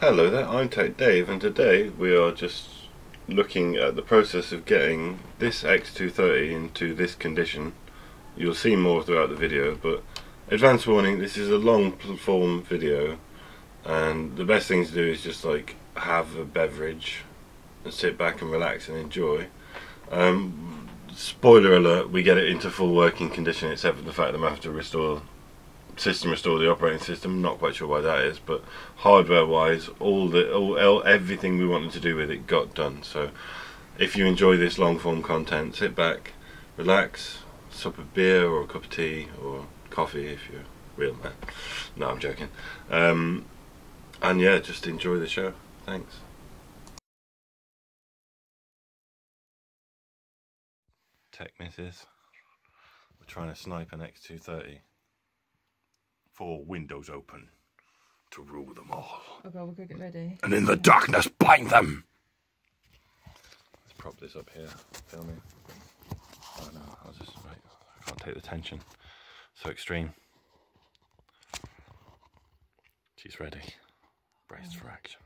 Hello there, I'm Tech Dave and today we are just looking at the process of getting this X230 into this condition. You'll see more throughout the video but advance warning, this is a long form video and the best thing to do is just like have a beverage and sit back and relax and enjoy. Um, spoiler alert, we get it into full working condition except for the fact that I have to restore system restore the operating system. Not quite sure why that is, but hardware wise, all the all, everything we wanted to do with it got done. So if you enjoy this long form content, sit back, relax, sup a beer or a cup of tea or coffee if you're real man. No, I'm joking. Um, and yeah, just enjoy the show. Thanks. Tech misses. We're trying to snipe an X230 for windows open to rule them all. Oh god, we'll go get ready. And in the darkness bind them! Let's prop this up here, filming. Oh no, I'll just, right, I can't take the tension. So extreme. She's ready. Braced mm. for action.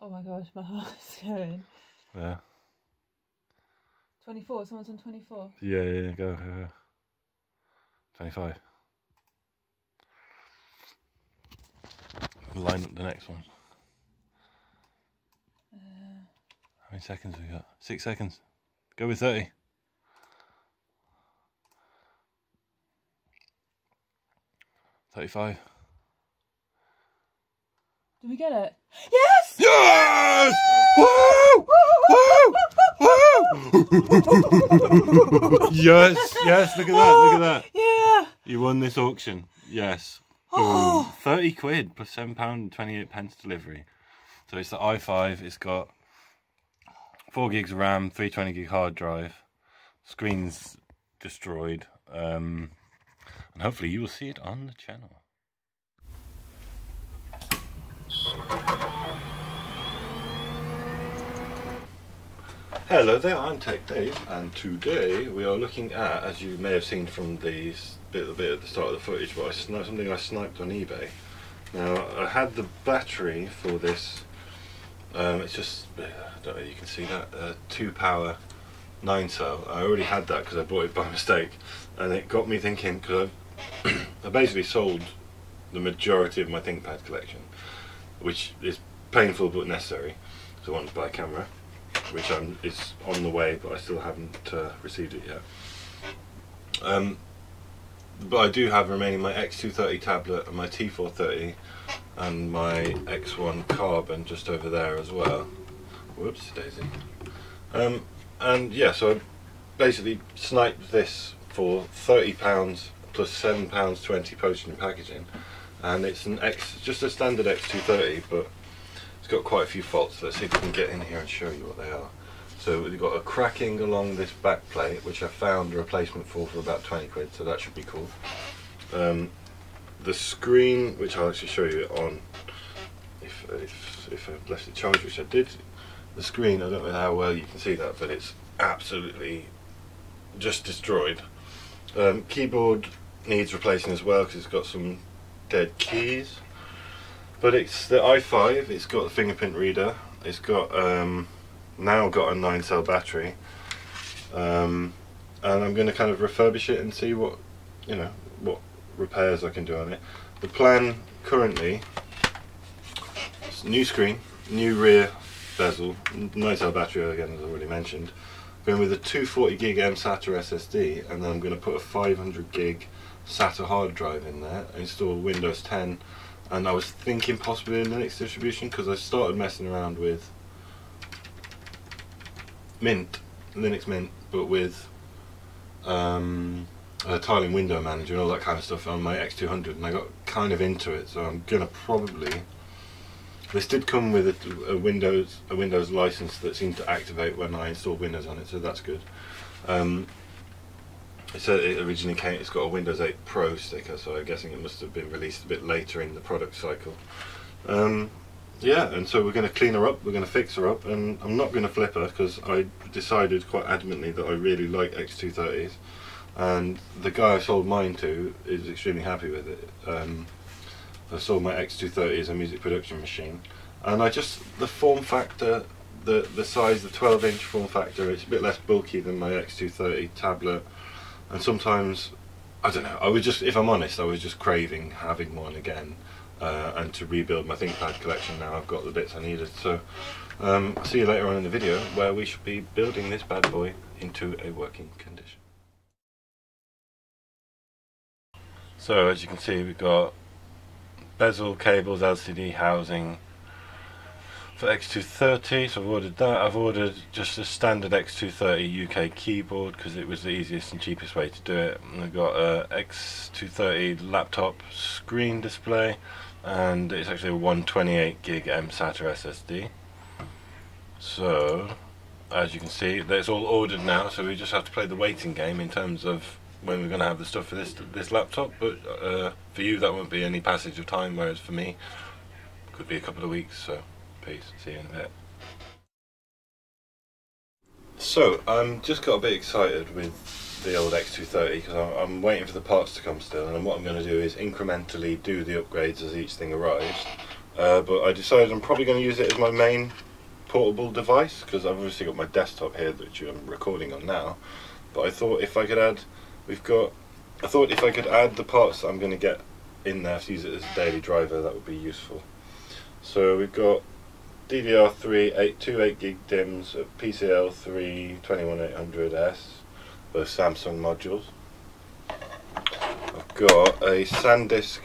Oh my gosh, my heart's going. Yeah. 24, someone's on 24. Yeah, yeah, yeah go. Yeah. 25. Line up the next one. Uh, How many seconds we got? Six seconds. Go with 30. Thirty-five. Did we get it? Yes! Yes! Woo! Woo! yes, yes, look at that, look at that. Yeah. You won this auction. Yes. Oh. 30 quid plus £7 28 pence delivery. So it's the i5, it's got 4 gigs of RAM, 320 gig hard drive, screen's destroyed, um, and hopefully you will see it on the channel. Hello there, I'm Tech Dave, and today we are looking at, as you may have seen from the bit, bit at the start of the footage, but I sniped, something I sniped on eBay. Now, I had the battery for this, um, it's just, I don't know if you can see that, uh, 2 power 9 cell. I already had that because I bought it by mistake, and it got me thinking, because I basically sold the majority of my ThinkPad collection, which is painful but necessary, so I wanted to buy a camera which I'm, is on the way, but I still haven't uh, received it yet. Um, but I do have remaining my X230 tablet and my T430 and my X1 Carbon just over there as well. Whoops, Daisy. Um, and yeah, so I basically sniped this for £30 plus £7.20 postage and packaging. And it's an X, just a standard X230, but got quite a few faults. Let's see if we can get in here and show you what they are. So we've got a cracking along this back plate, which I found a replacement for for about 20 quid, so that should be cool. Um, the screen, which I'll actually show you on, if, if, if I've left it charged, which I did, the screen, I don't know how well you can see that, but it's absolutely just destroyed. Um, keyboard needs replacing as well because it's got some dead keys. But it's the i5, it's got the fingerprint reader, it's got um, now got a 9 cell battery. Um, and I'm going to kind of refurbish it and see what, you know, what repairs I can do on it. The plan currently, new screen, new rear bezel, 9 cell battery again as I already mentioned. Going with a 240 gig M SATA SSD and then I'm going to put a 500 gig SATA hard drive in there, install Windows 10 and I was thinking possibly a Linux distribution because I started messing around with Mint, Linux Mint, but with um, a tiling window manager and all that kind of stuff on my X200 and I got kind of into it. So I'm gonna probably this did come with a, a Windows a Windows license that seemed to activate when I installed Windows on it so that's good. Um, so it originally came, it's got a Windows 8 Pro sticker, so I'm guessing it must have been released a bit later in the product cycle. Um, yeah, and so we're going to clean her up, we're going to fix her up, and I'm not going to flip her because I decided quite adamantly that I really like X230s, and the guy I sold mine to is extremely happy with it. Um, I sold my X230 as a music production machine, and I just the form factor, the the size, the 12 inch form factor, it's a bit less bulky than my X230 tablet, and sometimes I don't know. I was just, if I'm honest, I was just craving having one again, uh, and to rebuild my ThinkPad collection. Now I've got the bits I needed. So um, see you later on in the video where we should be building this bad boy into a working condition. So as you can see, we've got bezel cables, LCD housing for X230. So I've ordered that. I've ordered just a standard X230 UK keyboard because it was the easiest and cheapest way to do it. And I've got a X230 laptop screen display and it's actually a 128 gig mSATA SSD. So as you can see, that's all ordered now. So we just have to play the waiting game in terms of when we're going to have the stuff for this this laptop. But uh, for you, that won't be any passage of time. Whereas for me, could be a couple of weeks. So peace. See you in a bit. So I'm just got a bit excited with the old X230 because I'm, I'm waiting for the parts to come still, and what I'm going to do is incrementally do the upgrades as each thing arrives. Uh, but I decided I'm probably going to use it as my main portable device because I've obviously got my desktop here which I'm recording on now. But I thought if I could add, we've got, I thought if I could add the parts that I'm going to get in there to use it as a daily driver, that would be useful. So we've got DDR3 8, two 8 gig DIMMs, PCL3 21800S, both Samsung modules. I've got a SanDisk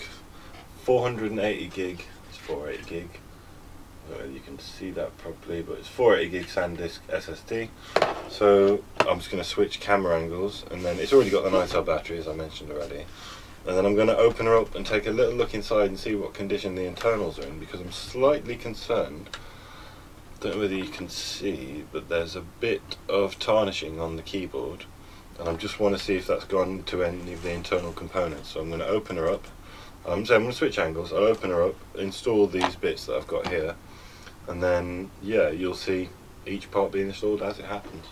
480 gig, it's 480 gig, you can see that properly, but it's 480 gig SanDisk SSD. So I'm just going to switch camera angles, and then it's already got the night battery as I mentioned already. And then I'm going to open her up and take a little look inside and see what condition the internals are in, because I'm slightly concerned don't know whether you can see, but there's a bit of tarnishing on the keyboard, and I just want to see if that's gone to any of the internal components. So I'm going to open her up. Um, so I'm going to switch angles. I'll open her up, install these bits that I've got here, and then yeah, you'll see each part being installed as it happens.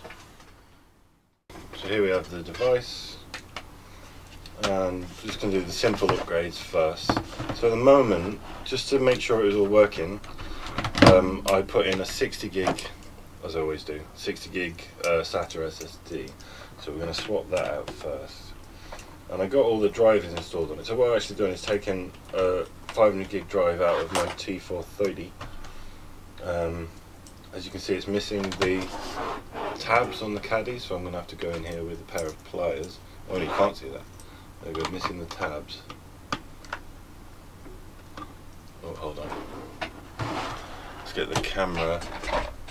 So here we have the device, and just going to do the simple upgrades first. So at the moment, just to make sure it was all working, um, I put in a 60 gig, as I always do, 60 gig uh, SATA SSD. So we're going to swap that out first. And I got all the drivers installed on it. So what I've actually done is taken a 500 gig drive out of my T430. Um, as you can see, it's missing the tabs on the caddy, so I'm going to have to go in here with a pair of pliers. Oh, you can't see that. There we go, missing the tabs. Oh, hold on get the camera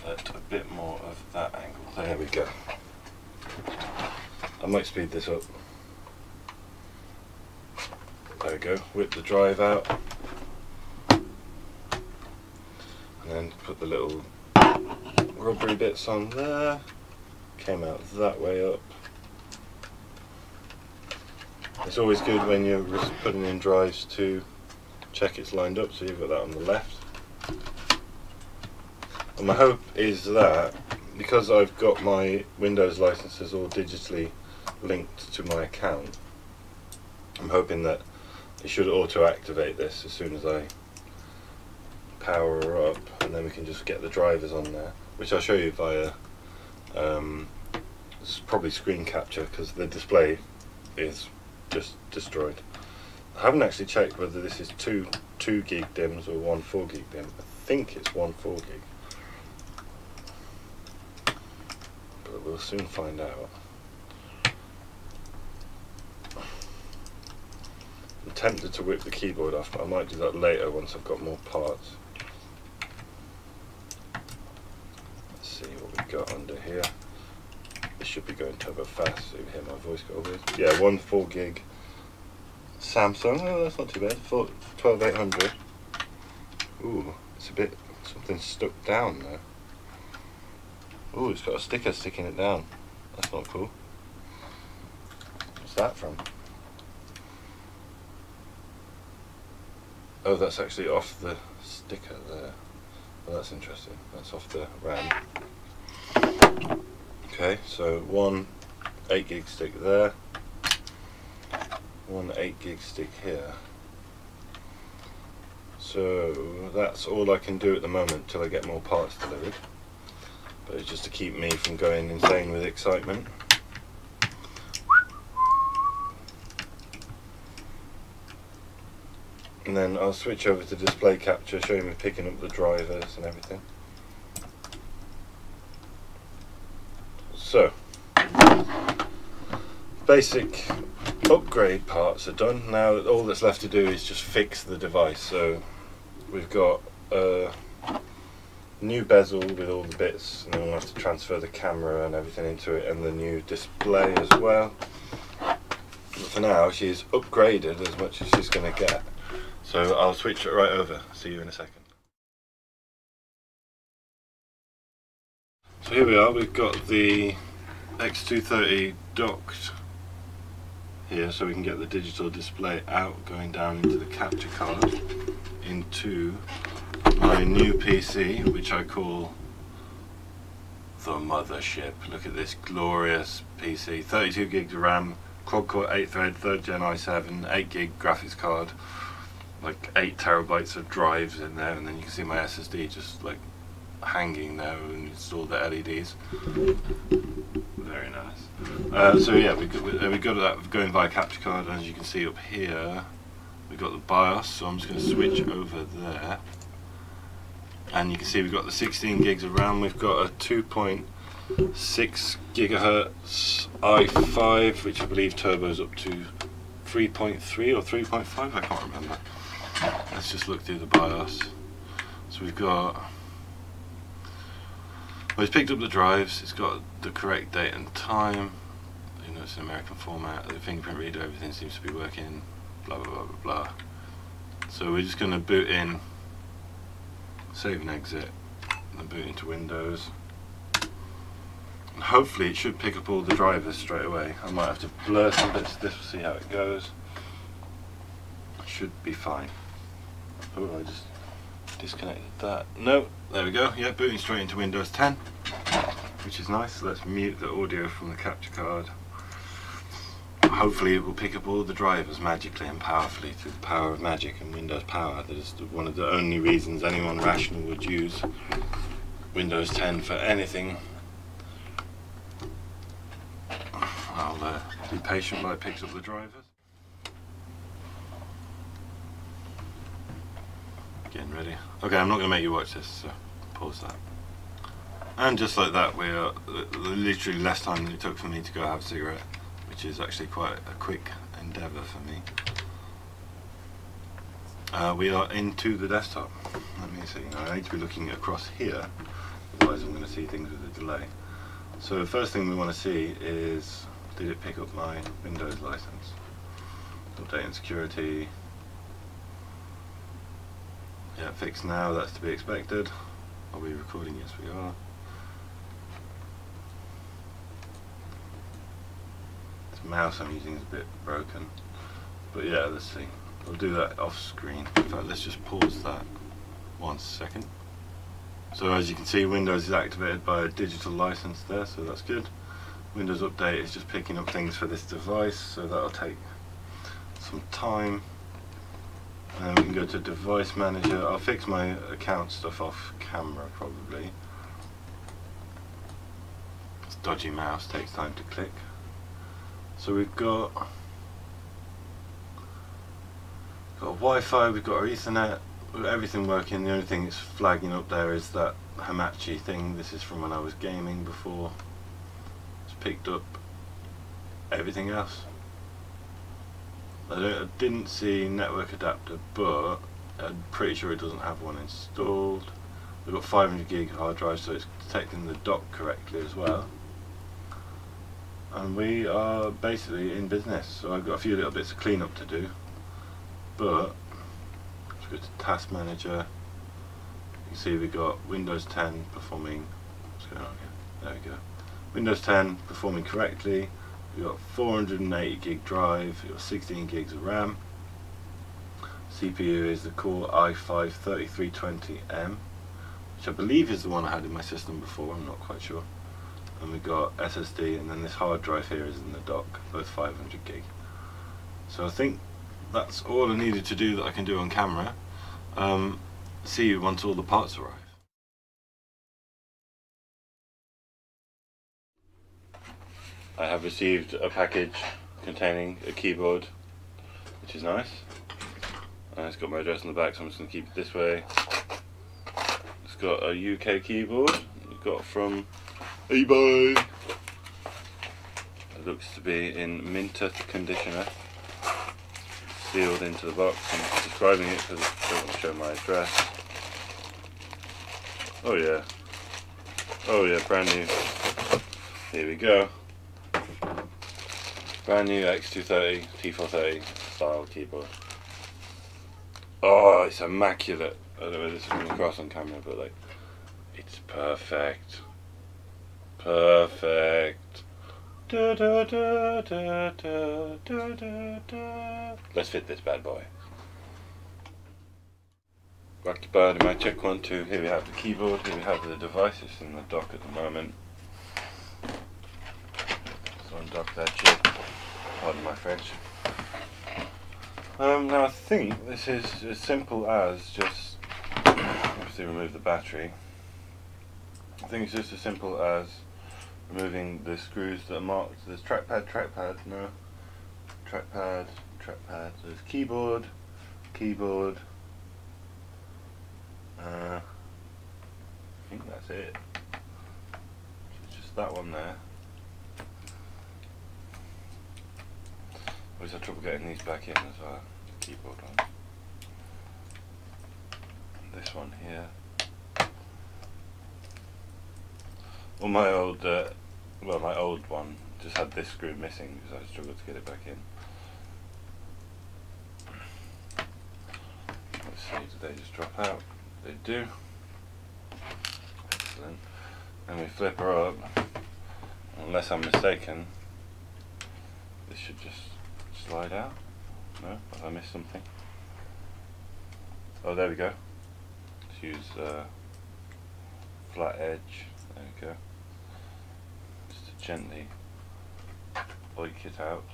at a bit more of that angle. There we go. I might speed this up. There we go, whip the drive out. And then put the little rubbery bits on there. Came out that way up. It's always good when you're putting in drives to check it's lined up, so you've got that on the left. And my hope is that because I've got my Windows licenses all digitally linked to my account, I'm hoping that it should auto activate this as soon as I power her up and then we can just get the drivers on there which I'll show you via um, probably screen capture because the display is just destroyed. I haven't actually checked whether this is two 2 gig DIMMs or one 4 gig DIMM. I think it's one 4 gig. We'll soon find out. I'm tempted to whip the keyboard off, but I might do that later once I've got more parts. Let's see what we've got under here. This should be going turbo fast, so you can hear my voice go over Yeah, one 4 gig Samsung, oh, that's not too bad, 12800. Ooh, it's a bit, something stuck down there. Oh, it's got a sticker sticking it down. That's not cool. What's that from? Oh, that's actually off the sticker there. Well, that's interesting. That's off the RAM. Okay, so one 8 gig stick there, one 8 gig stick here, So that's all I can do at the moment till I get more parts delivered. But it's just to keep me from going insane with excitement. And then I'll switch over to display capture, show you me picking up the drivers and everything. So, basic upgrade parts are done. Now all that's left to do is just fix the device. So we've got a new bezel with all the bits and then we'll have to transfer the camera and everything into it and the new display as well. But for now she's upgraded as much as she's going to get. So I'll switch it right over. See you in a second. So here we are, we've got the X230 docked here so we can get the digital display out going down into the capture card into my new PC which I call the mothership. Look at this glorious PC, 32 gigs of RAM, quad core 8 thread, 3rd gen i7, 8 gig graphics card, like 8 terabytes of drives in there and then you can see my SSD just like hanging there and install the LEDs. Very nice. Uh, so yeah, we got, we got that going via capture card, and as you can see up here, we've got the BIOS. So I'm just going to switch over there, and you can see we've got the 16 gigs of RAM. We've got a 2.6 gigahertz i5, which I believe turbos up to 3.3 or 3.5. I can't remember. Let's just look through the BIOS. So we've got well, it's picked up the drives, it's got the correct date and time, you know it's an American format, the fingerprint reader, everything seems to be working, blah blah blah blah blah. So we're just going to boot in, save and exit, and boot into Windows. And hopefully it should pick up all the drivers straight away. I might have to blur some bits of this to see how it goes. Should be fine. Oh, I just disconnected that. No, there we go. Yeah, booting straight into Windows 10, which is nice. Let's mute the audio from the capture card. Hopefully it will pick up all the drivers magically and powerfully through the power of magic and Windows Power. That is one of the only reasons anyone rational would use Windows 10 for anything. I'll uh, be patient while it picks up the drivers. Getting ready. Okay, I'm not going to make you watch this, so pause that. And just like that, we are literally less time than it took for me to go have a cigarette, which is actually quite a quick endeavour for me. Uh, we are into the desktop. Let me see. Now I need to be looking across here, otherwise I'm going to see things with a delay. So the first thing we want to see is, did it pick up my Windows license? Update and security, yeah, fixed now, that's to be expected. Are we recording? Yes, we are. Mouse I'm using is a bit broken. But yeah, let's see. We'll do that off screen. In fact, let's just pause that one second. So as you can see, Windows is activated by a digital license there, so that's good. Windows Update is just picking up things for this device, so that'll take some time. And we can go to device manager. I'll fix my account stuff off camera probably. It's dodgy mouse, takes time to click. So we've got got Wi-Fi, we've got our Ethernet, everything working. The only thing that's flagging up there is that Hamachi thing. This is from when I was gaming before. It's picked up everything else. I, I didn't see network adapter, but I'm pretty sure it doesn't have one installed. We've got 500 gig hard drive, so it's detecting the dock correctly as well. And we are basically in business, so I've got a few little bits of cleanup to do. But, let's go to Task Manager. You can see we've got Windows 10 performing, what's going on here? There we go. Windows 10 performing correctly. We've got 480 gig drive, we've got 16 gigs of RAM. CPU is the Core i5 3320M, which I believe is the one I had in my system before, I'm not quite sure. And we've got SSD, and then this hard drive here is in the dock, both 500 gig. So I think that's all I needed to do that I can do on camera. um, see you once all the parts arrive. I have received a package containing a keyboard, which is nice. And it's got my address on the back, so I'm just going to keep it this way. It's got a UK keyboard, got from eBay. It looks to be in minter conditioner, sealed into the box. I'm describing it because I don't want to show my address. Oh yeah. Oh yeah, brand new. Here we go. Brand new X230, T430 style keyboard. Oh, it's immaculate. I don't know whether this is coming across on camera, but like, it's perfect. Perfect. Da, da, da, da, da, da, da, da. Let's fit this bad boy. Rocky Bird, my check one, two. Here we have the keyboard, here we have the devices in the dock at the moment. So undock that shit. Pardon my French. Um, now I think this is as simple as just obviously remove the battery. I think it's just as simple as removing the screws that are marked. There's trackpad, trackpad, no. Trackpad, trackpad. There's keyboard, keyboard. Uh, I think that's it. It's just that one there. Always have trouble getting these back in as well. The keyboard one. This one here. Well, my old, uh, well, my old one just had this screw missing because I struggled to get it back in. Let's see, did they just drop out? They do. Excellent. And we flip her up. Unless I'm mistaken, this should just slide out. No? Have I missed something? Oh, there we go. Let's use uh, flat edge. There we go. Gently oik it out.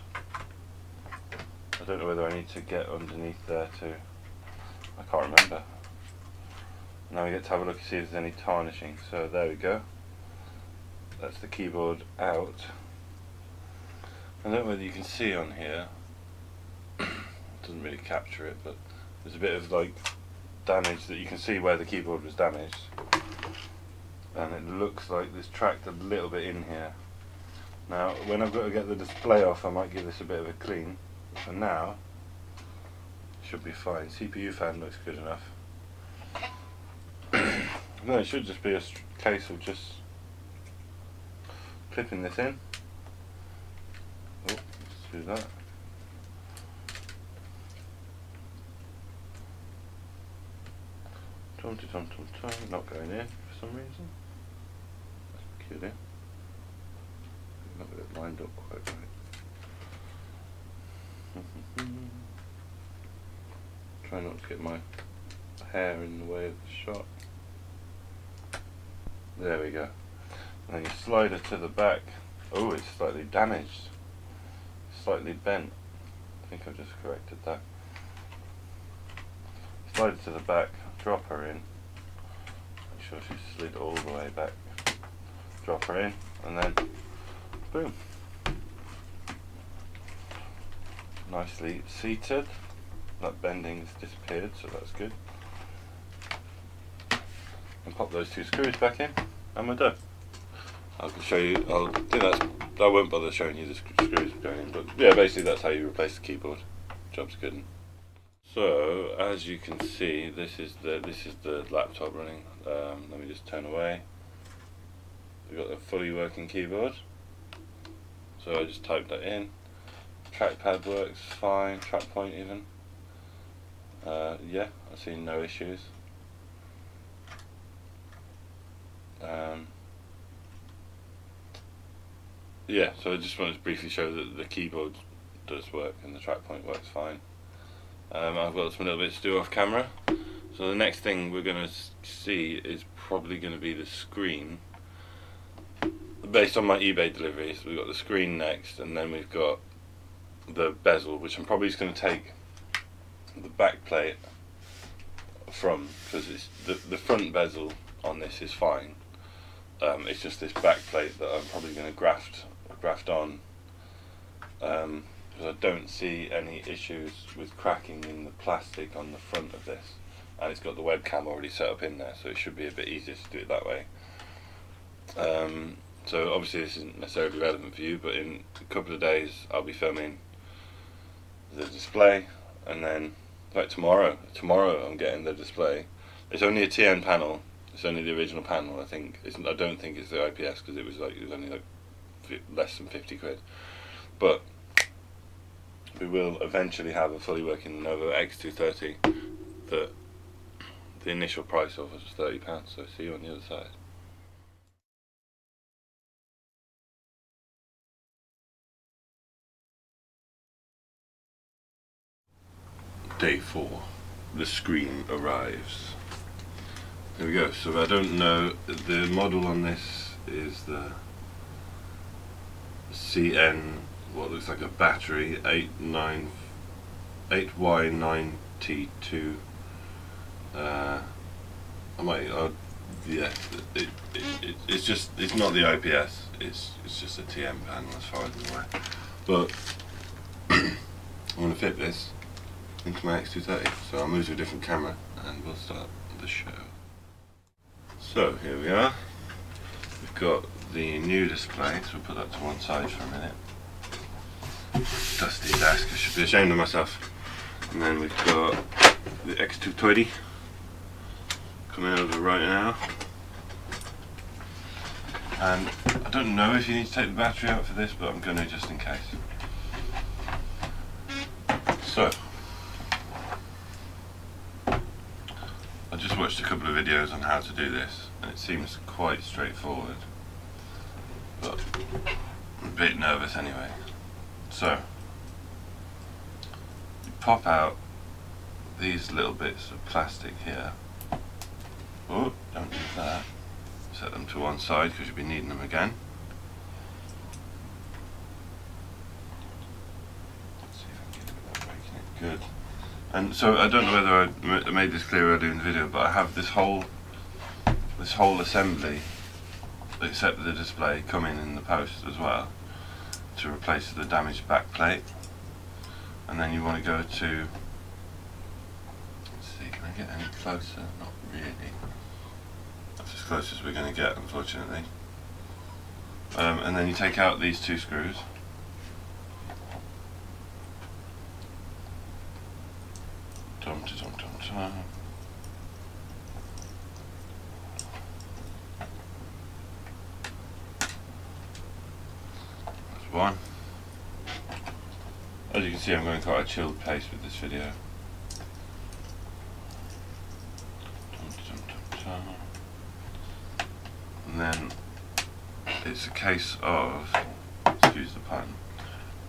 I don't know whether I need to get underneath there too. I can't remember. Now we get to have a look and see if there's any tarnishing. So there we go. That's the keyboard out. I don't know whether you can see on here. doesn't really capture it, but there's a bit of like damage that you can see where the keyboard was damaged. And it looks like there's tracked a little bit in here. Now, when I've got to get the display off, I might give this a bit of a clean. For now, should be fine. CPU fan looks good enough. no, it should just be a case of just clipping this in. Oh, do that. Tom to tom tom tom, not going in for some reason. That's. Got it lined up quite right. Try not to get my hair in the way of the shot. There we go. Now you slide it to the back. Oh, it's slightly damaged. Slightly bent. I think I've just corrected that. Slide it to the back, drop her in. Make sure she's slid all the way back. Drop her in, and then boom. Nicely seated. That bending's disappeared, so that's good. And pop those two screws back in, and we're done. I'll show you, I'll do that, I won't bother showing you the screws going in, but yeah, basically that's how you replace the keyboard. Job's good. So, as you can see, this is the this is the laptop running. Um, let me just turn away. We've got a fully working keyboard. So I just typed that in. Trackpad works fine, track point even. Uh, yeah, I've seen no issues. Um, yeah, so I just wanted to briefly show that the keyboard does work and the track point works fine. Um, I've got some little bits to do off camera. So the next thing we're going to see is probably going to be the screen. Based on my eBay deliveries, we've got the screen next and then we've got the bezel, which I'm probably just going to take the back plate from because it's the the front bezel on this is fine. Um, it's just this back plate that I'm probably going to graft graft on. Because I don't see any issues with cracking in the plastic on the front of this. And it's got the webcam already set up in there so it should be a bit easier to do it that way. Um, so obviously this isn't necessarily relevant for you but in a couple of days I'll be filming the display and then like tomorrow tomorrow I'm getting the display. It's only a TN panel. It's only the original panel I think. It's, I don't think it's the IPS because it was like it was only like less than 50 quid. But we will eventually have a fully working Lenovo X230 that the initial price of was £30 so see you on the other side day four the screen arrives. There we go. So I don't know the model on this is the CN what looks like a battery 89 8Y9T2 uh, I might uh, yeah it, it, it, it's just it's not the IPS it's it's just a TN panel as far as I'm aware. But I'm going to fit this into my X230 so I'll move to a different camera and we'll start the show so here we are we've got the new display, so we'll put that to one side for a minute. Dusty desk, I should be ashamed of myself. And then we've got the X220 coming over right now. And I don't know if you need to take the battery out for this, but I'm going to just in case. So, I just watched a couple of videos on how to do this, and it seems quite straightforward but I'm a bit nervous anyway. So, you pop out these little bits of plastic here. Oh, don't use that. Set them to one side because you'll be needing them again. Let's see if I breaking it. Good. And so I don't know whether I made this clear earlier in the video, but I have this whole this whole assembly except the display coming in the post as well to replace the damaged back plate. And then you want to go to let's see can I get any closer? Not really. That's as close as we're going to get unfortunately. Um, and then you take out these two screws dum dum dum dum one. As you can see I'm going quite a chilled pace with this video. And then it's a case of, excuse the pun,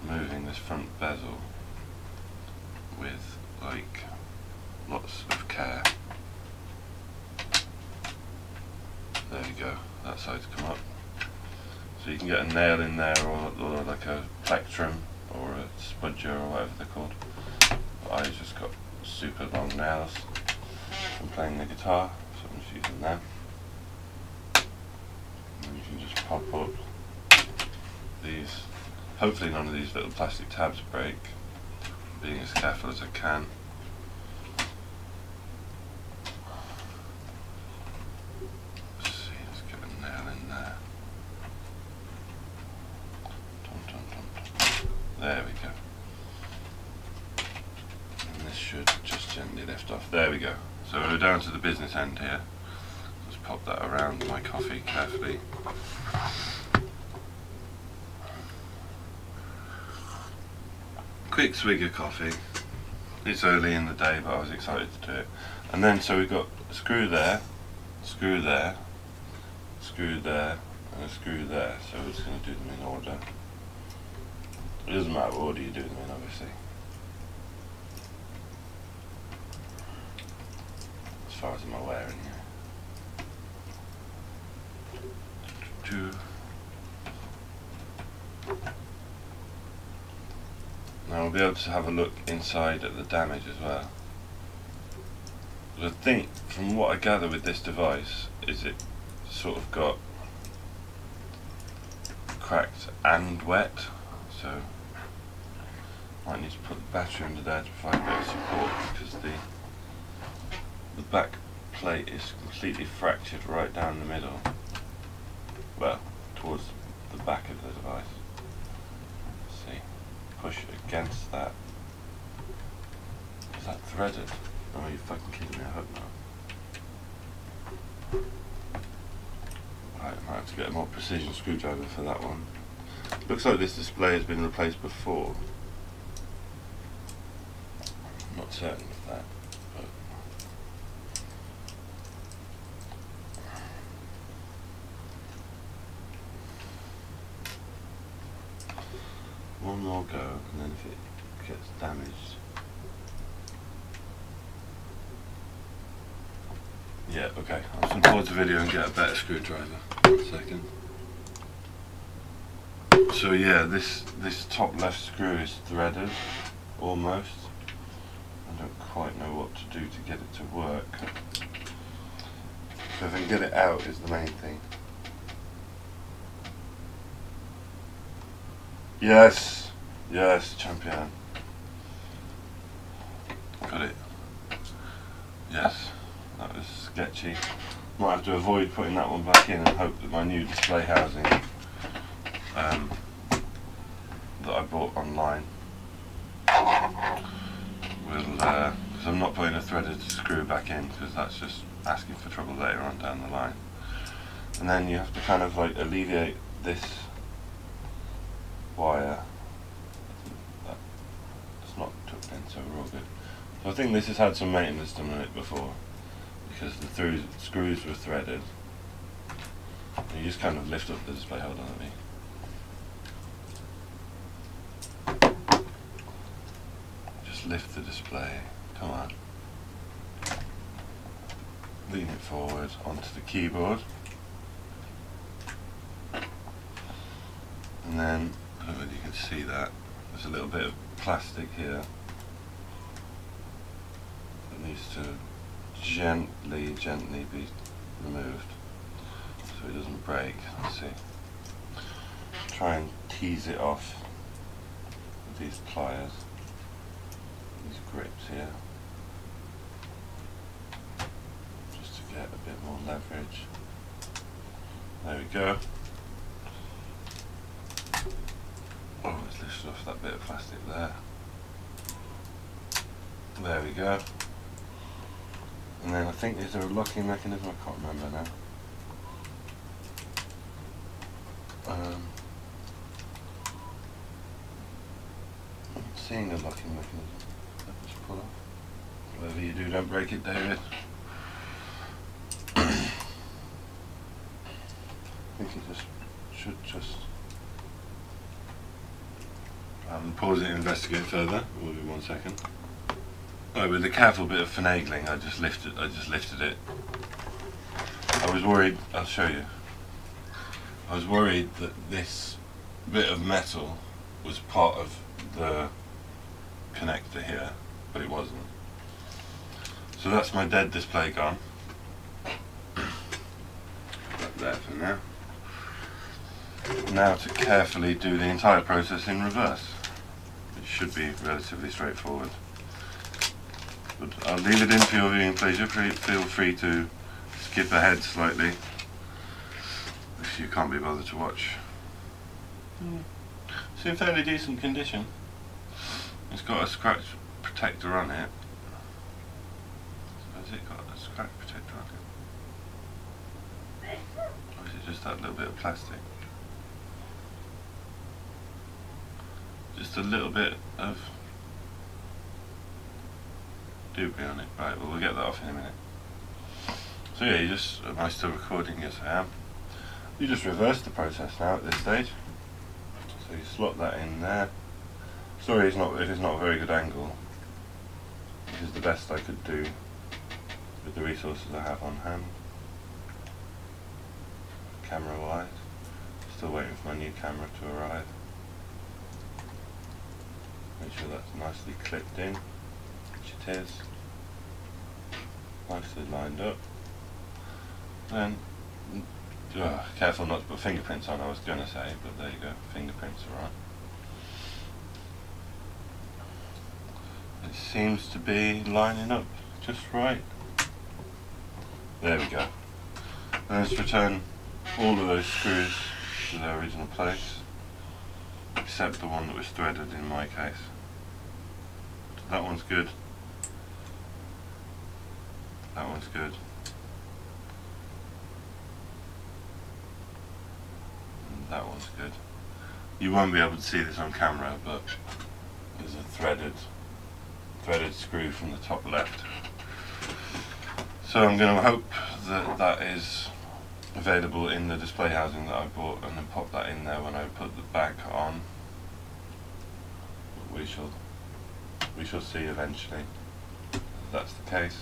moving this front bezel with like lots of care. There we go, that side's come up. So you can get a nail in there or, or like a plectrum or a spudger or whatever they're called. But I just got super long nails from playing the guitar, so I'm just using them. And you can just pop up these, hopefully none of these little plastic tabs break, being as careful as I can. See, get a nail in there. There we go. And this should just gently lift off. There we go. So we're down to the business end here. Just pop that around my coffee carefully. Quick swig of coffee. It's early in the day but I was excited to do it. And then so we've got screw there, screw there, screw there, and a screw there. So we're just going to do them in order. It doesn't matter what order you do them in, obviously. As far as I'm aware, anyway. Two. Now we'll be able to have a look inside at the damage as well. I think, from what I gather with this device, is it sort of got cracked and wet, so might need to put the battery under there to provide a bit of support because the the back plate is completely fractured right down the middle. Well, towards the back of the device. Against that. Is that threaded? Oh, you fucking kidding me? I hope not. Right, I might have to get a more precision screwdriver for that one. Looks like this display has been replaced before. I'm not certain of that. But go, and then if it gets damaged. Yeah, okay. I'll just pause the video and get a better screwdriver. Second. So yeah, this this top left screw is threaded, almost. I don't quite know what to do to get it to work. So if I can get it out is the main thing. Yes, yes, champion. Got it. Yes, that was sketchy. Might have to avoid putting that one back in and hope that my new display housing um, that I bought online will, because I'm not putting a threaded screw back in because that's just asking for trouble later on down the line. And then you have to kind of like alleviate this wire. That's not tucked in, so we're all good. So I think this has had some maintenance done on it before because the through screws were threaded. You just kind of lift up the display, hold on at me. Just lift the display, come on. Lean it forward onto the keyboard. And then, I you can see that, there's a little bit of plastic here needs to gently, gently be removed so it doesn't break. Let's see. Try and tease it off with these pliers, these grips here, just to get a bit more leverage. There we go. Oh, let's lift off that bit of plastic there. There we go. And then I think, is there a locking mechanism? I can't remember now. Um, I'm seeing a locking mechanism. Let us pull off. Whatever you do, don't break it, David. I think it just should just. Um, pause it and investigate further. We'll do one second. Oh, with a careful bit of finagling, I just lifted. I just lifted it. I was worried. I'll show you. I was worried that this bit of metal was part of the connector here, but it wasn't. So that's my dead display gone. That there for now. Now to carefully do the entire process in reverse. It should be relatively straightforward. But I'll leave it in for your viewing pleasure. Feel free to skip ahead slightly if you can't be bothered to watch. Mm. It's in fairly decent condition. It's got a scratch protector on it. Has it got a scratch protector on it? Or is it just that little bit of plastic? Just a little bit of on it. Right, well we'll get that off in a minute. So yeah, you just, am I still recording? Yes I am. You just reverse the process now at this stage. So you slot that in there. Sorry it's not, it is not a very good angle. This is the best I could do with the resources I have on hand. Camera wise. Still waiting for my new camera to arrive. Make sure that's nicely clipped in, which it is. Nicely lined up. Then, ugh, careful not to put fingerprints on, I was going to say, but there you go, fingerprints are on. It seems to be lining up just right. There we go. let's return all of those screws to their original place, except the one that was threaded in my case. That one's good. That one's good. And that one's good. You won't be able to see this on camera, but there's a threaded threaded screw from the top left. So I'm going to hope that that is available in the display housing that I bought and then pop that in there when I put the back on. We shall we shall see eventually if that's the case.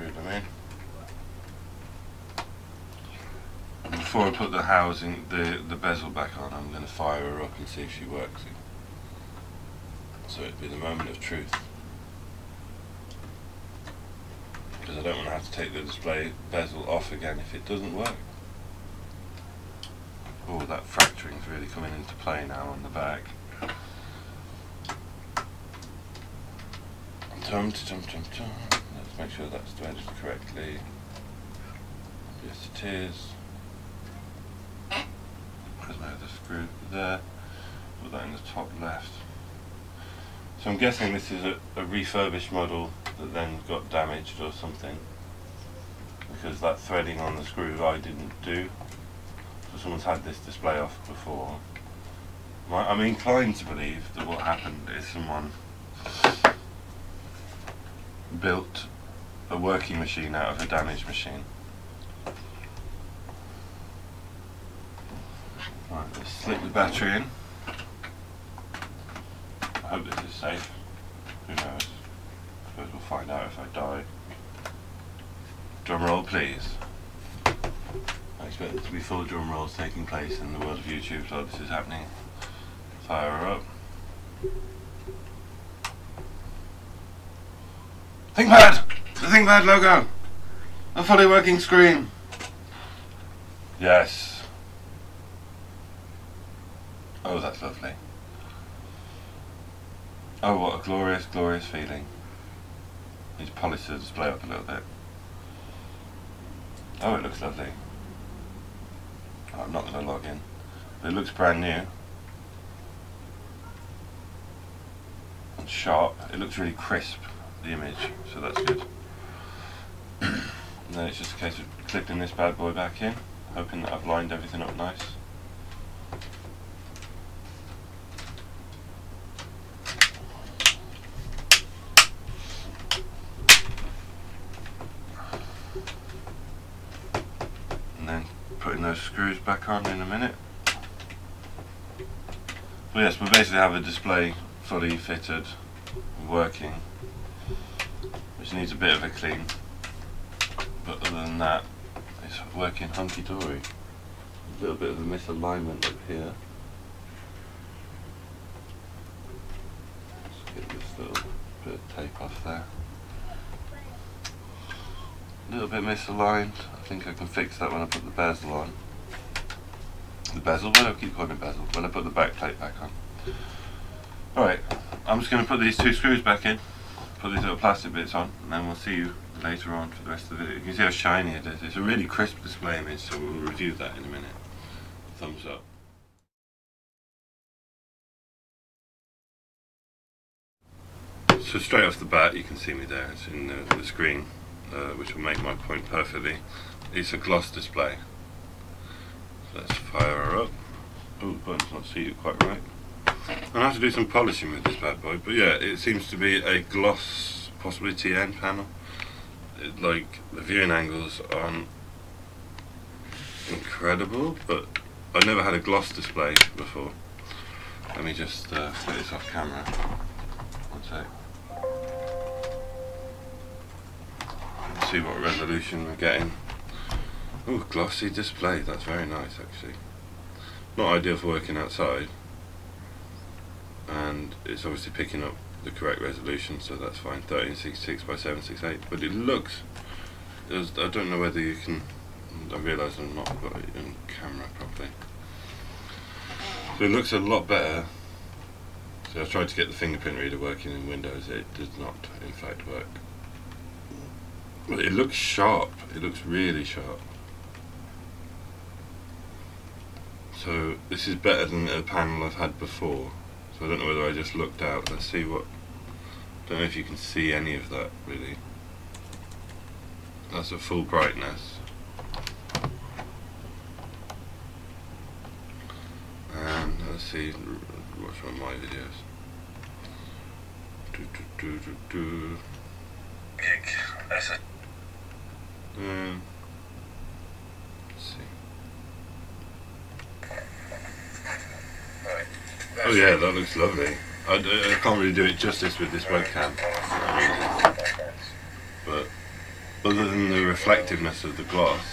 Screw them in. And before I put the housing, the, the bezel back on, I'm going to fire her up and see if she works. So it'd be the moment of truth. Because I don't want to have to take the display bezel off again if it doesn't work. Oh, that fracturing's really coming into play now on the back. Tum, tum, tum, tum. Make sure that's threaded correctly. Yes, it is. There's other screw there. Put that in the top left. So I'm guessing this is a, a, refurbished model that then got damaged or something because that threading on the screw I didn't do. So someone's had this display off before. I'm inclined to believe that what happened is someone built a working machine out of a damaged machine. Right, let's slip the battery in I hope this is safe. Who knows? I suppose we'll find out if I die. Drum roll, please. I expect there to be full drum rolls taking place in the world of YouTube so this is happening. Fire her up. ThinkPad! The ThinkPad logo! A fully working screen! Yes. Oh, that's lovely. Oh, what a glorious, glorious feeling. Need to polish the display up a little bit. Oh, it looks lovely. Oh, I'm not going to log in. But it looks brand new. And sharp. It looks really crisp, the image, so that's good. And then it's just a case of clipping this bad boy back in, hoping that I've lined everything up nice. And then putting those screws back on in a minute. Yes, we basically have a display fully fitted, working, which needs a bit of a clean. But other than that, it's working hunky-dory. A little bit of a misalignment up here. Let's get this little bit of tape off there. A little bit misaligned. I think I can fix that when I put the bezel on. The bezel, do I keep calling it bezel? When I put the back plate back on. Alright, I'm just going to put these two screws back in, put these little plastic bits on, and then we'll see you later on for the rest of the video. You can see how shiny it is. It's a really crisp display image, so we'll review that in a minute. Thumbs up. So straight off the bat, you can see me there. It's in the, the screen uh, which will make my point perfectly. It's a gloss display. let's fire her up. Oh, the button's not seated quite right. I'll have to do some polishing with this bad boy, but yeah, it seems to be a gloss, possibly TN panel. Like, the viewing angles aren't incredible, but I've never had a gloss display before. Let me just uh, put this off camera. One sec. see what resolution we're getting. Oh, glossy display, that's very nice actually. Not ideal for working outside. And it's obviously picking up the correct resolution, so that's fine. 1366 by 768, but it looks. I don't know whether you can. I realise I'm not got it in camera properly. So it looks a lot better. So I tried to get the fingerprint reader working in Windows. It does not, in fact, work. But it looks sharp. It looks really sharp. So this is better than a panel I've had before. So I don't know whether I just looked out. Let's see what. Don't know if you can see any of that really. That's a full brightness. And let's see. Watch one of my videos. Do, do, do, do, do. gig. That's a Um, let's see. right. Oh yeah, that looks lovely. I, I can't really do it justice with this webcam. But other than the reflectiveness of the glass,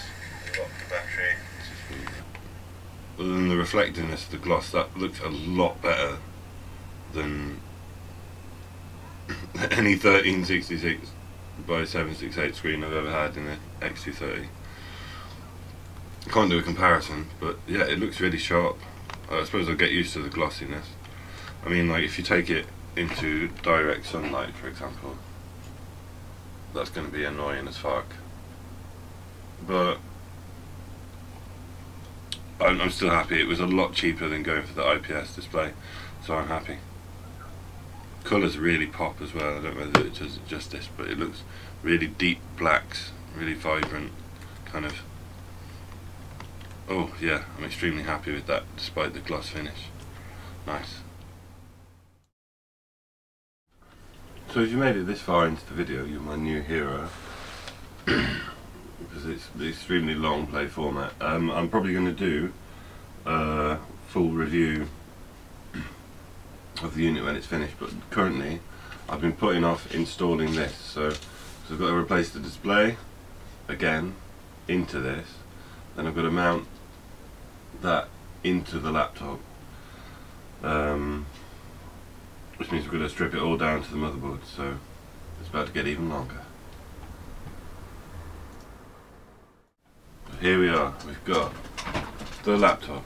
other than the reflectiveness of the gloss, that looks a lot better than any 1366 by 768 screen I've ever had in an X230. I can't do a comparison, but yeah, it looks really sharp. I suppose I'll get used to the glossiness. I mean, like if you take it into direct sunlight, for example, that's going to be annoying as fuck. But I'm, I'm still happy. It was a lot cheaper than going for the IPS display, so I'm happy. Colours really pop as well. I don't know whether it does it justice, but it looks really deep blacks, really vibrant, kind of. Oh yeah, I'm extremely happy with that, despite the gloss finish. Nice. So if you made it this far into the video, you're my new hero. because it's the extremely long play format. Um, I'm probably going to do a full review of the unit when it's finished, but currently I've been putting off installing this. So, so I've got to replace the display again into this, then I've got to mount that into the laptop. Um, which means we're going to strip it all down to the motherboard, so it's about to get even longer. Here we are, we've got the laptop,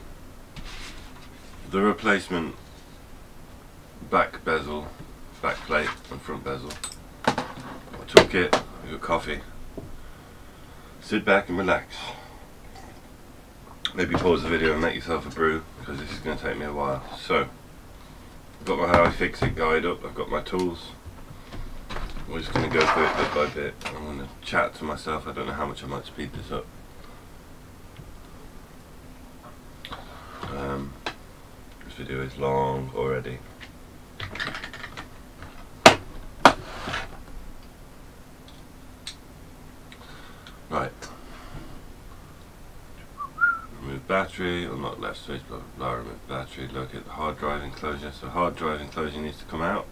the replacement back bezel, back plate and front bezel, a toolkit, we've got coffee. Sit back and relax. Maybe pause the video and make yourself a brew because this is going to take me a while. So, I've got my how I fix it guide up, I've got my tools. We're just going to go through it bit by bit. I'm going to chat to myself, I don't know how much I might speed this up. Um, this video is long already. Right. Remove battery, or not left switch, blah, blah, remove battery, locate the hard drive enclosure. So hard drive enclosure needs to come out.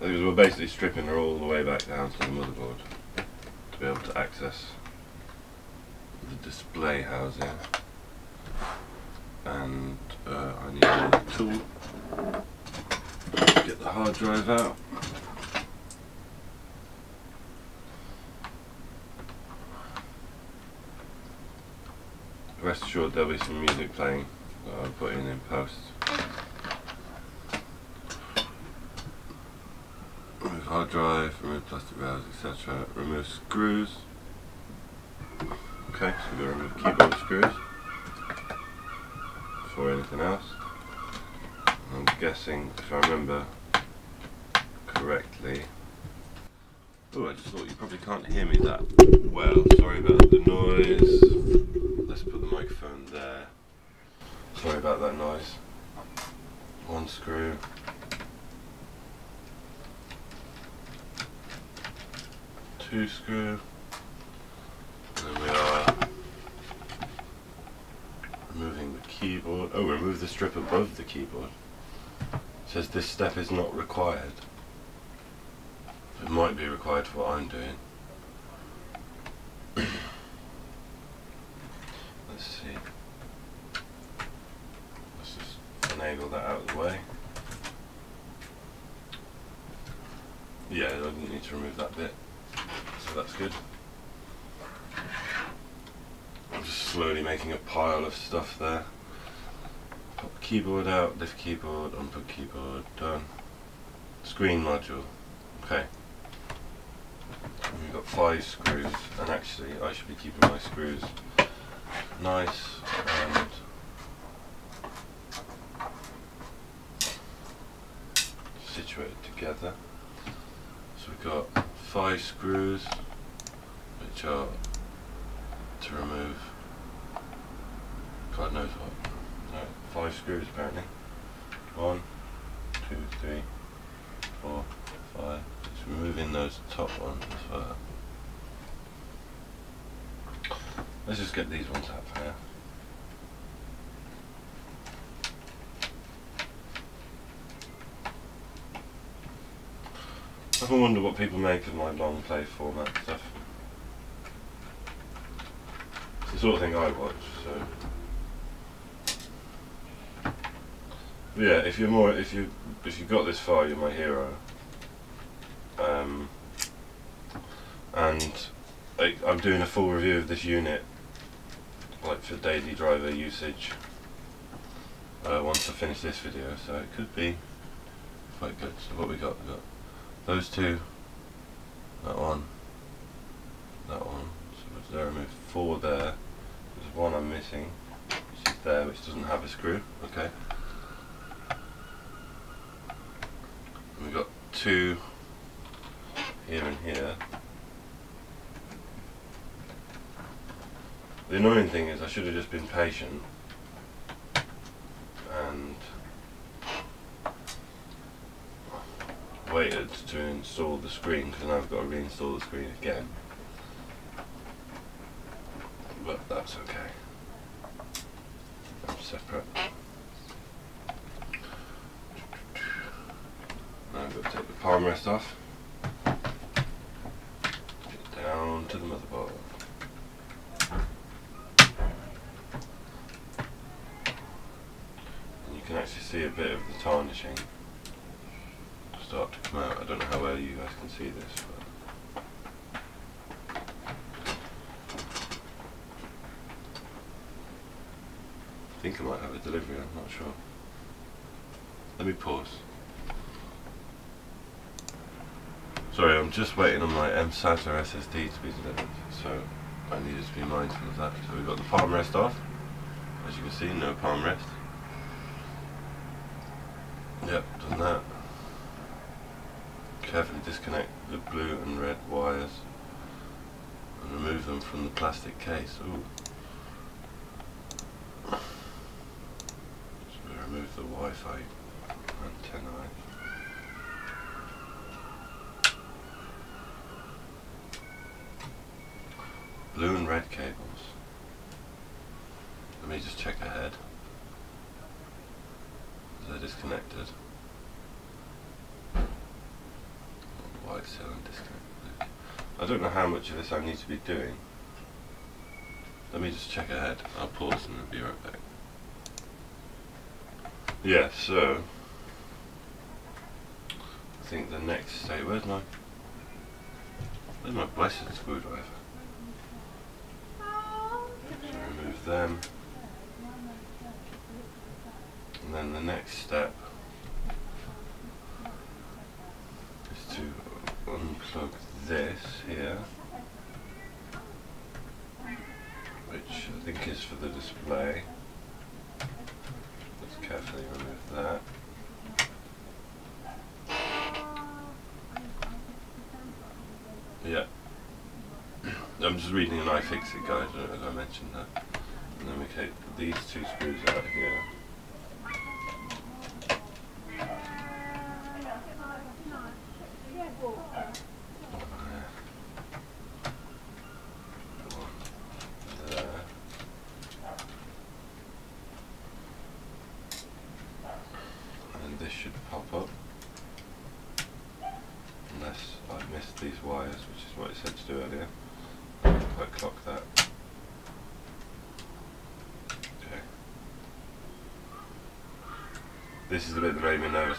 Because we're basically stripping her all the way back down to the motherboard to be able to access the display housing. And uh, I need a tool to get the hard drive out. Assured there'll be some music playing that I'll put in in post. Remove hard drive, remove plastic rails, etc. Remove screws. Okay, so we're going to remove keyboard screws before anything else. I'm guessing, if I remember correctly. Oh, I just thought you probably can't hear me that well. Sorry about the noise. Microphone there. Sorry about that noise. One screw. Two screw. Then we are removing the keyboard. Oh, remove the strip above the keyboard. It says this step is not required. It might be required for what I'm doing. Let's see. Let's just enable that out of the way. Yeah, I didn't need to remove that bit, so that's good. I'm just slowly making a pile of stuff there. Pop the keyboard out, lift keyboard, unput keyboard, done. Screen module, okay. We've got five screws, and actually I should be keeping my screws nice and situated together. So we've got five screws, which are to remove God knows what. Five screws apparently. One, two, three, four, five. It's removing those top ones. Let's just get these ones out for now. I often wonder what people make of my long play format stuff. It's the sort of thing I watch, so. Yeah, if you're more, if you if you got this far, you're my hero. Um, and I, I'm doing a full review of this unit, like for daily driver usage. Uh, once I finish this video, so it could be quite good. So what we got? We got those two, that one, that one. So there, remove four there. There's one I'm missing, which is there, which doesn't have a screw. Okay. And we've got two here and here. The annoying thing is I should have just been patient and waited to install the screen because now I've got to reinstall the screen again. But that's okay. I'm separate. Now I've got to take the palm rest off. Get down to the motherboard. And you can actually see a bit of the tarnishing start to come out. I don't know how well you guys can see this, but I think I might have a delivery, I'm not sure. Let me pause. Sorry, I'm just waiting on my M-SATA SSD to be delivered, so I needed to be mindful of that. So we've got the palm rest off. As you can see, no palm rest. Yep, done that. Carefully disconnect the blue and red wires and remove them from the plastic case. Ooh. So remove the Wi-Fi Blue and red cables. Let me just check ahead. They're disconnected. White and disconnected. I don't know how much of this I need to be doing. Let me just check ahead. I'll pause and be right back. Yeah, so think the next stage. Where's my Where's my blessed screwdriver? Remove them. And then the next step is to unplug this here, which I think is for the display. Let's carefully remove that. Yeah. I'm just reading an iFixit guide, uh, as I mentioned that. And then we take these two screws out here.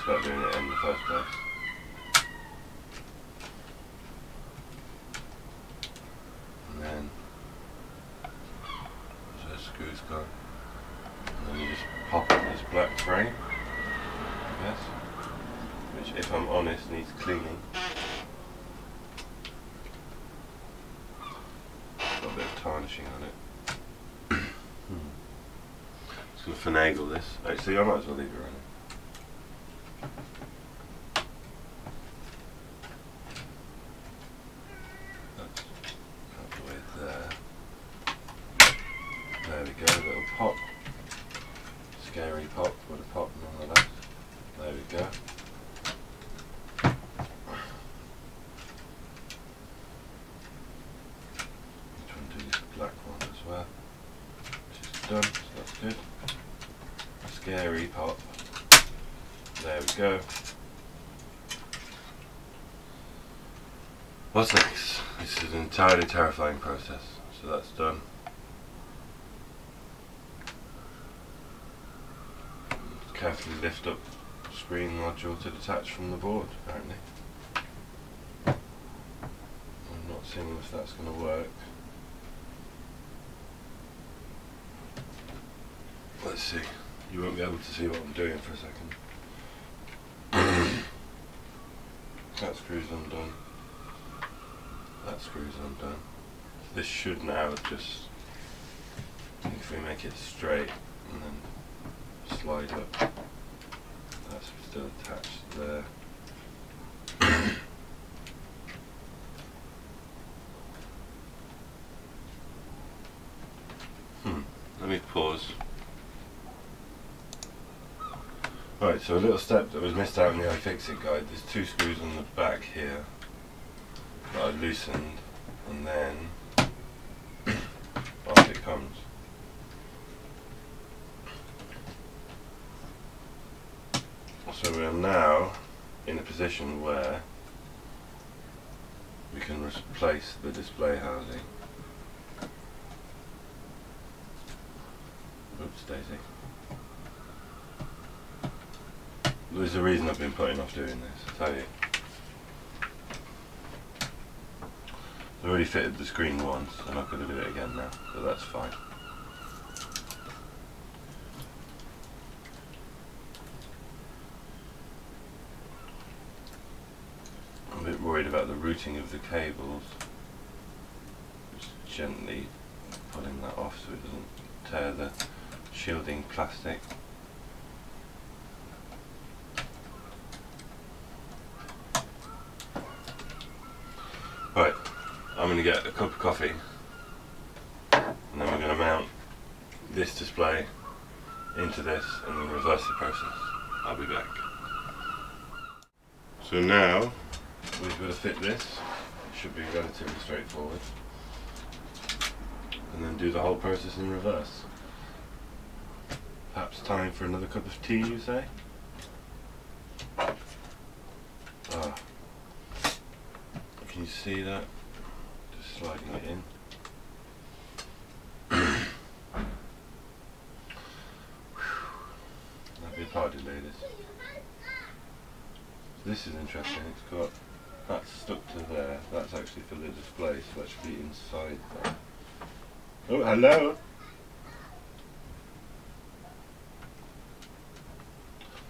start doing it in the first place. And then, so the screw's. And then you just pop in this black frame, I guess, which if I'm honest needs cleaning. Got a bit of tarnishing on it. Hmm. Just gonna finagle this. Actually, I might as well leave it running. Terrifying process. So that's done. Carefully lift up screen module to detach from the board, apparently. I'm not seeing if that's going to work. Let's see. You won't be able to see what I'm doing for a second. that screw's undone. That screw's undone. This should now just, if we make it straight and then slide up, that's still attached there. hmm, let me pause. Right, so a little step that was missed out in the iFixit guide. There's two screws on the back here loosened, and then off it comes. So we are now in a position where we can replace the display housing. Oops, Daisy. There's a reason I've been putting off doing this, I tell you. Already fitted the screen once, I'm not going to do it again now, but that's fine. I'm a bit worried about the routing of the cables. Just gently pulling that off so it doesn't tear the shielding plastic. Right, I'm going to get a cup of coffee and then we're going to mount this display into this and then reverse the process. I'll be back. So now we've got to fit this, it should be relatively straightforward, and then do the whole process in reverse. Perhaps time for another cup of tea, you say? Ah. Can you see that? Sliding it in. That'd be a party, ladies. This is interesting. It's got that's stuck to there. That's actually for the display, so that should be inside there. Oh, hello.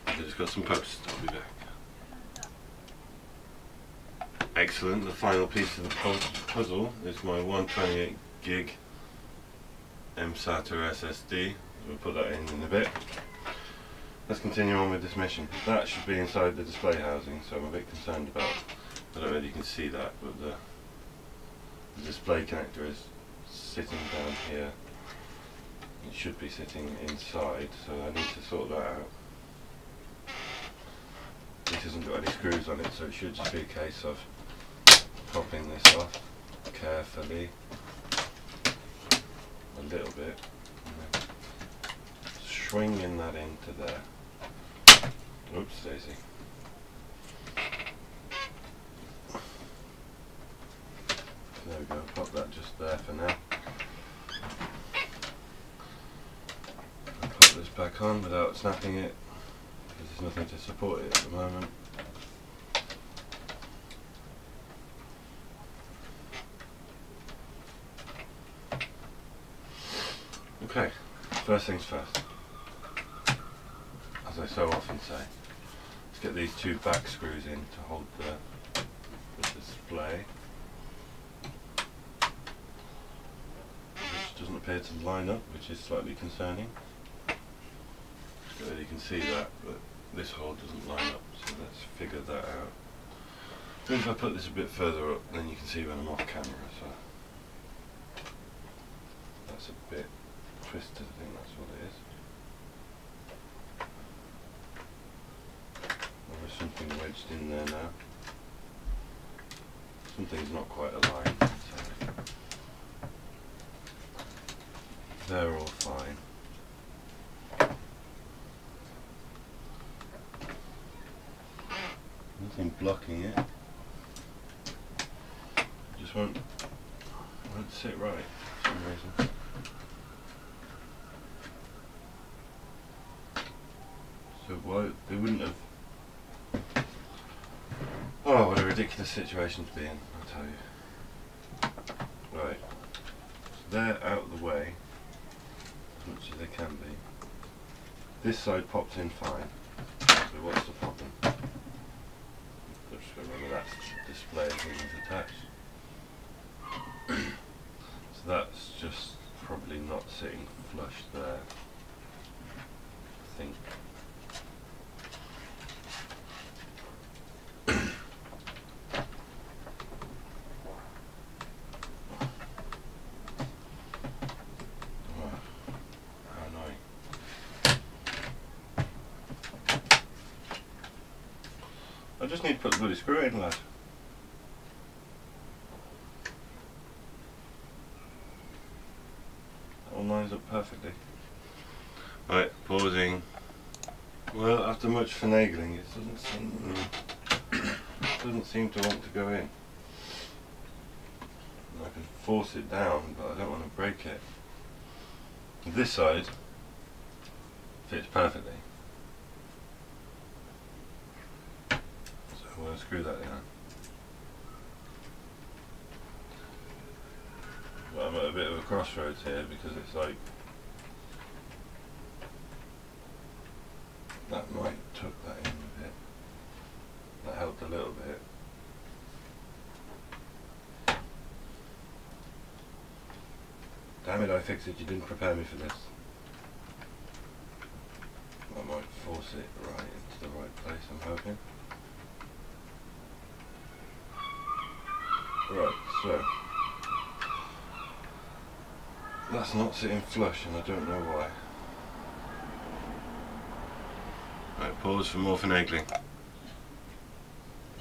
I just got some posts. I'll be back. Excellent. The final piece of the puzzle is my 128 gig MSATA SSD. We'll put that in in a bit. Let's continue on with this mission. That should be inside the display housing, so I'm a bit concerned about. I don't know if you can see that, but the, the display connector is sitting down here. It should be sitting inside, so I need to sort that out. This hasn't got any screws on it, so it should just be a case of popping this off carefully, a little bit, swinging that into there. Oops, Daisy. There we go, pop that just there for now. Put this back on without snapping it, because there's nothing to support it at the moment. Okay, first things first. As I so often say, let's get these two back screws in to hold the, the display. Which doesn't appear to line up, which is slightly concerning. So you can see that, but this hole doesn't line up, so let's figure that out. If I put this a bit further up, then you can see when I'm off camera, so that's a bit twisted, I think that's what it is. There's something wedged in there now. Something's not quite aligned. So they're all fine. Nothing blocking it. Just won't won't sit right for some reason. So they wouldn't have Oh what a ridiculous situation to be in, I'll tell you. Right. So they're out of the way as much as they can be. This side popped in fine. So what's the problem? Just remember that's display is attached. so that's just probably not sitting flush there. I think. Oh, how annoying. I just need to put the bloody screw in, lad. That all lines up perfectly. Right, pausing. Well, after much finagling, it doesn't seem doesn't seem to want to go in. I can force it down, but I don't want to break it. This side fits perfectly. So I'm going to screw that down. But I'm at a bit of a crossroads here because it's like that might tuck that in a bit. That helped a little bit. Damn it, iFixit, you didn't prepare me for this. I might force it right into the right place, I'm hoping. Right, so. That's not sitting flush and I don't know why. Right, pause for more finagling.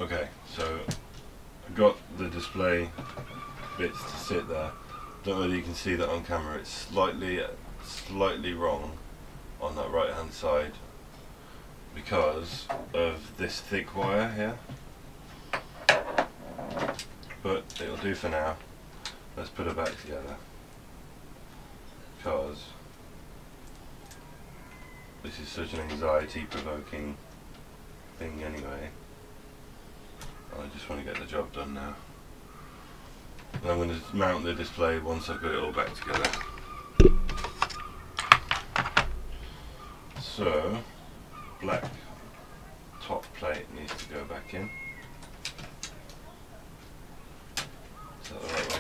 Okay, so I got the display bits to sit there. Don't know whether you can see that on camera. It's slightly, slightly wrong on that right hand side because of this thick wire here. It'll do for now. Let's put it back together because this is such an anxiety provoking thing anyway. I just want to get the job done now. And I'm going to mount the display once I've got it all back together. So, black top plate needs to go back in. Is that the right way?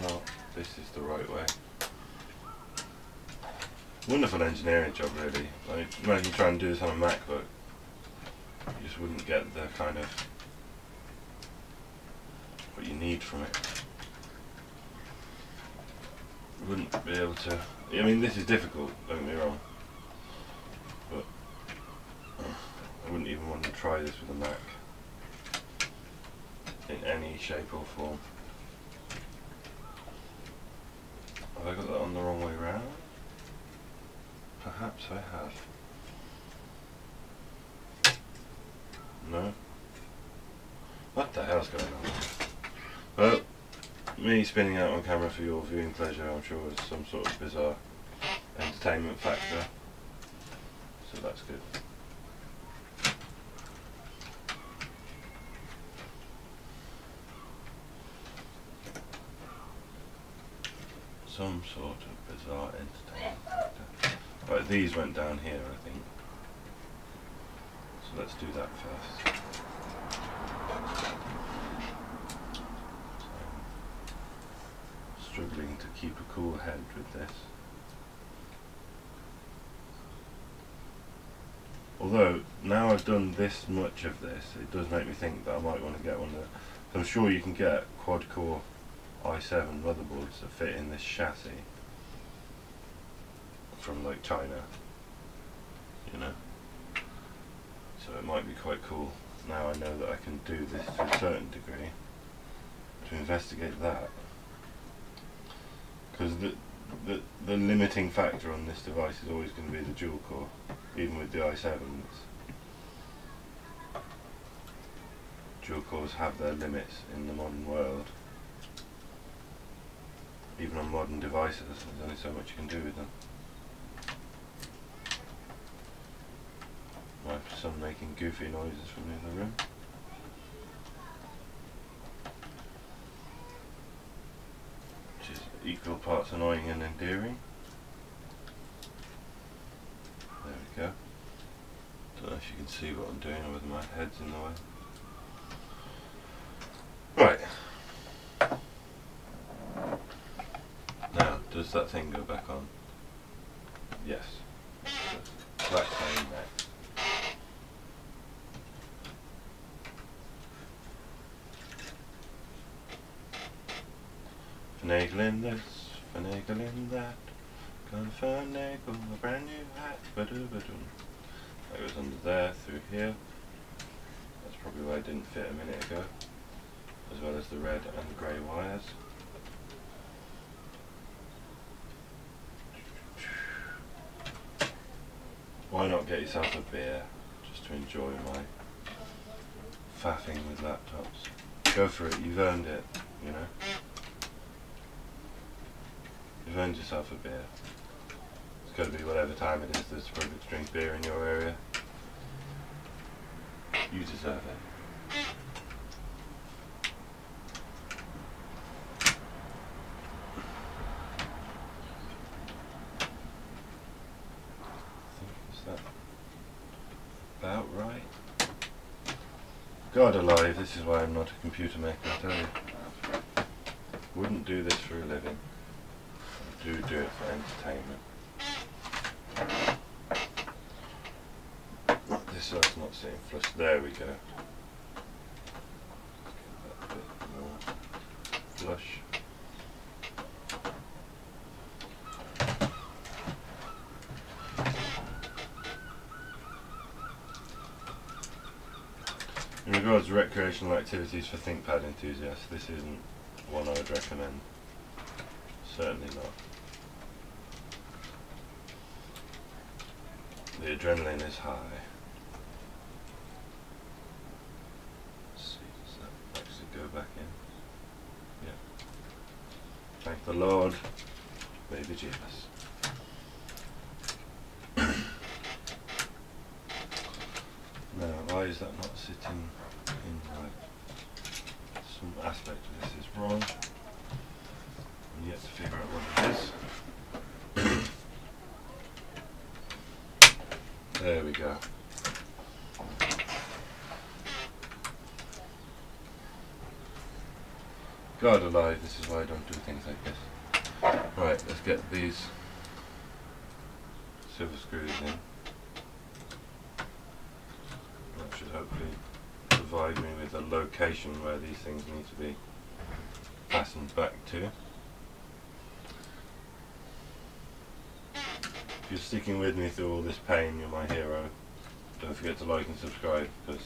No. This is the right way. Wonderful engineering job, really. Like, imagine trying to do this on a MacBook. You just wouldn't get the kind of what you need from it. You wouldn't be able to. I mean, this is difficult. Don't get me wrong, but uh, I wouldn't even want to try this with a Mac in any shape or form. Have I got that on the wrong way round? Perhaps I have. No? What the hell's going on? Well, me spinning out on camera for your viewing pleasure, I'm sure is some sort of bizarre entertainment factor. So that's good. Some sort of bizarre entertainment factor. Right, these went down here, I think. So let's do that first. Struggling to keep a cool head with this. Although, now I've done this much of this, it does make me think that I might want to get one that... I'm sure you can get quad-core i7 motherboards that fit in this chassis from like China, you know. So it might be quite cool now I know that I can do this to a certain degree to investigate that. Because the, the, the limiting factor on this device is always going to be the dual core, even with the i7s. Dual cores have their limits in the modern world even on modern devices, there's only so much you can do with them. My son making goofy noises from the other room. Which is equal parts annoying and endearing. There we go. Don't know if you can see what I'm doing whether my head's in the way. Right. Now, does that thing go back on? Yes. Black plane next. Finagling this, finagling that, gonna finagle a brand new hat, ba-doo-ba-doo. That goes under there, through here. That's probably why it didn't fit a minute ago. As well as the red and grey wires. Why not get yourself a beer just to enjoy my faffing with laptops? Go for it, you've earned it, you know? You've earned yourself a beer. It's got to be whatever time it is that's appropriate to drink beer in your area. You deserve it. I think is that about right? God alive, this is why I'm not a computer maker, I tell you. Wouldn't do this for a living. I do do it for entertainment. This side's not sitting flush. There we go. Flush. In regards to recreational activities for ThinkPad enthusiasts, this isn't one I would recommend. Certainly not. The adrenaline is high. Let's see, does that actually go back in? Yeah. Thank the Lord, baby Jesus. Now, why is that not sitting Some aspect of this is wrong. I'm yet to figure out what it is. there we go. God alive, this is why I don't do things like this. Right, let's get these silver screws in. That should hopefully provide me with a location where these things need to be fastened back to. If you're sticking with me through all this pain, you're my hero. Don't forget to like and subscribe because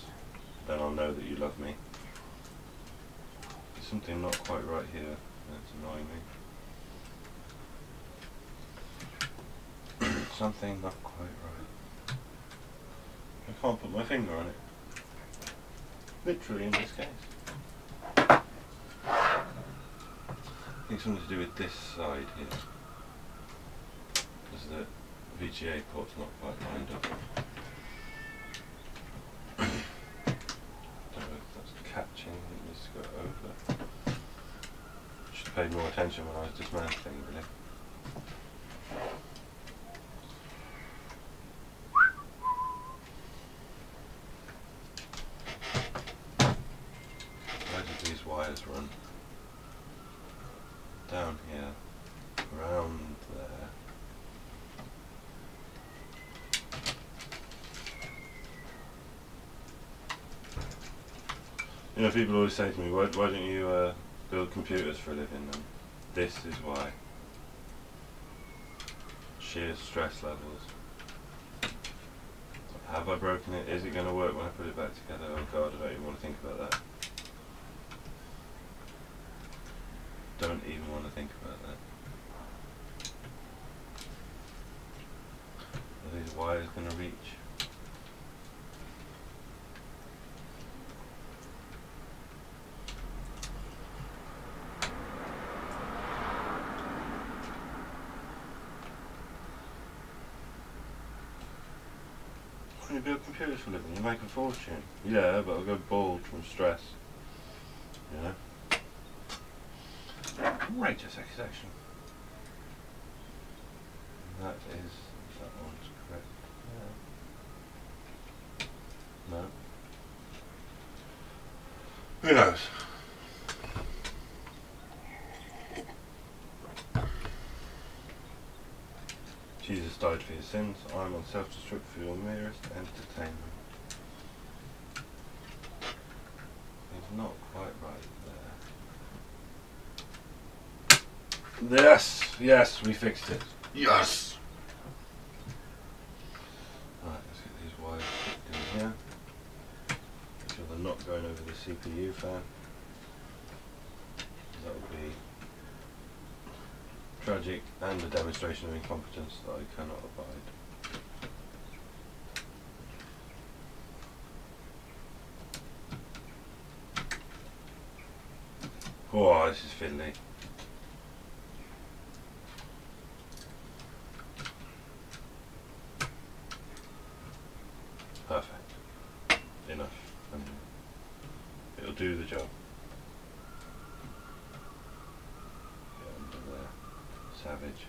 then I'll know that you love me. There's something not quite right here. That's annoying me. something not quite right. I can't put my finger on it. Literally in this case. I think something to do with this side here. Because the VGA port's not quite lined up. Don't know if that's catching, it needs to go over. Should have paid more attention when I was dismantling, really. Where did these wires run? Down here, around there. You know, people always say to me, why, why don't you uh, build computers for a living? And this is why. Sheer stress levels. Have I broken it? Is it going to work when I put it back together? Oh god, I don't even want to think about that. Don't even want to think about that. Are these wires going to reach? You build computers for a living, you make a fortune. Yeah, but I'll go bald from stress. You know? Righteous section. That is, that one's correct. Yeah. No. Who knows? Jesus died for your sins. I am on self-destruct for your merest entertainment. He's not quite right there. Yes, yes, we fixed it. Yes. Right, let's get these wires in here. Make sure they're not going over the CPU fan. That would be tragic and a demonstration of incompetence that I cannot abide. Oh, this is fiddly. Perfect. Enough. And it'll do the job. Get under there. Savage.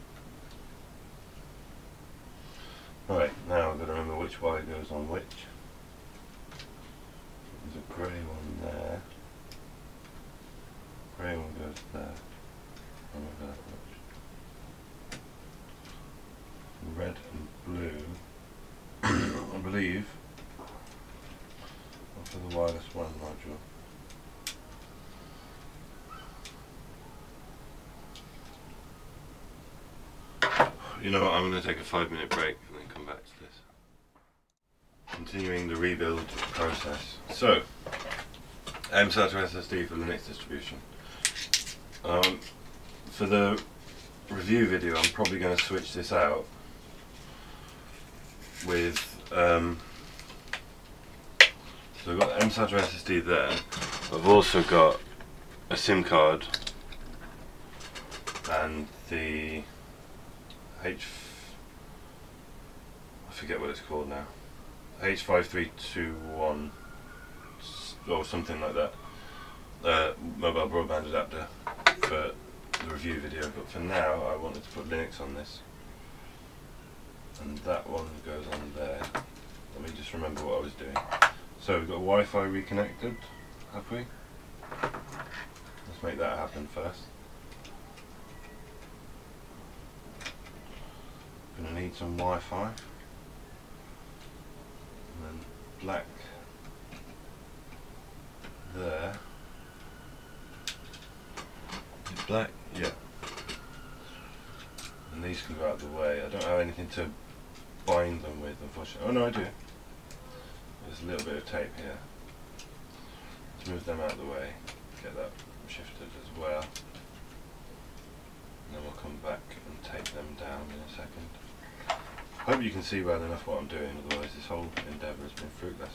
Right, now I've got to remember which wire goes on which. There's a grey one there. Goes there. My god, much. Red and blue, I believe, are for the wireless one module. You know what, I'm going to take a five minute break and then come back to this. Continuing the rebuild process. So, MSATA SSD for Linux distribution. Um, for the review video I'm probably going to switch this out with um, so I've got MSATA SSD there. I've also got a SIM card and the H I forget what it's called now. H5321 s- or something like that uh, mobile broadband adapter for the review video but for now I wanted to put Linux on this. And that one goes on there. Let me just remember what I was doing. So we've got Wi-Fi reconnected have we? let's make that happen first. Gonna need some Wi-Fi. And then black there Is it black? Yeah. And these can go out of the way. I don't have anything to bind them with unfortunately. Oh no I do. There's a little bit of tape here. Let's move them out of the way. Get that shifted as well. And then we'll come back and take them down in a second. Hope you can see well enough what I'm doing, otherwise this whole endeavour has been fruitless.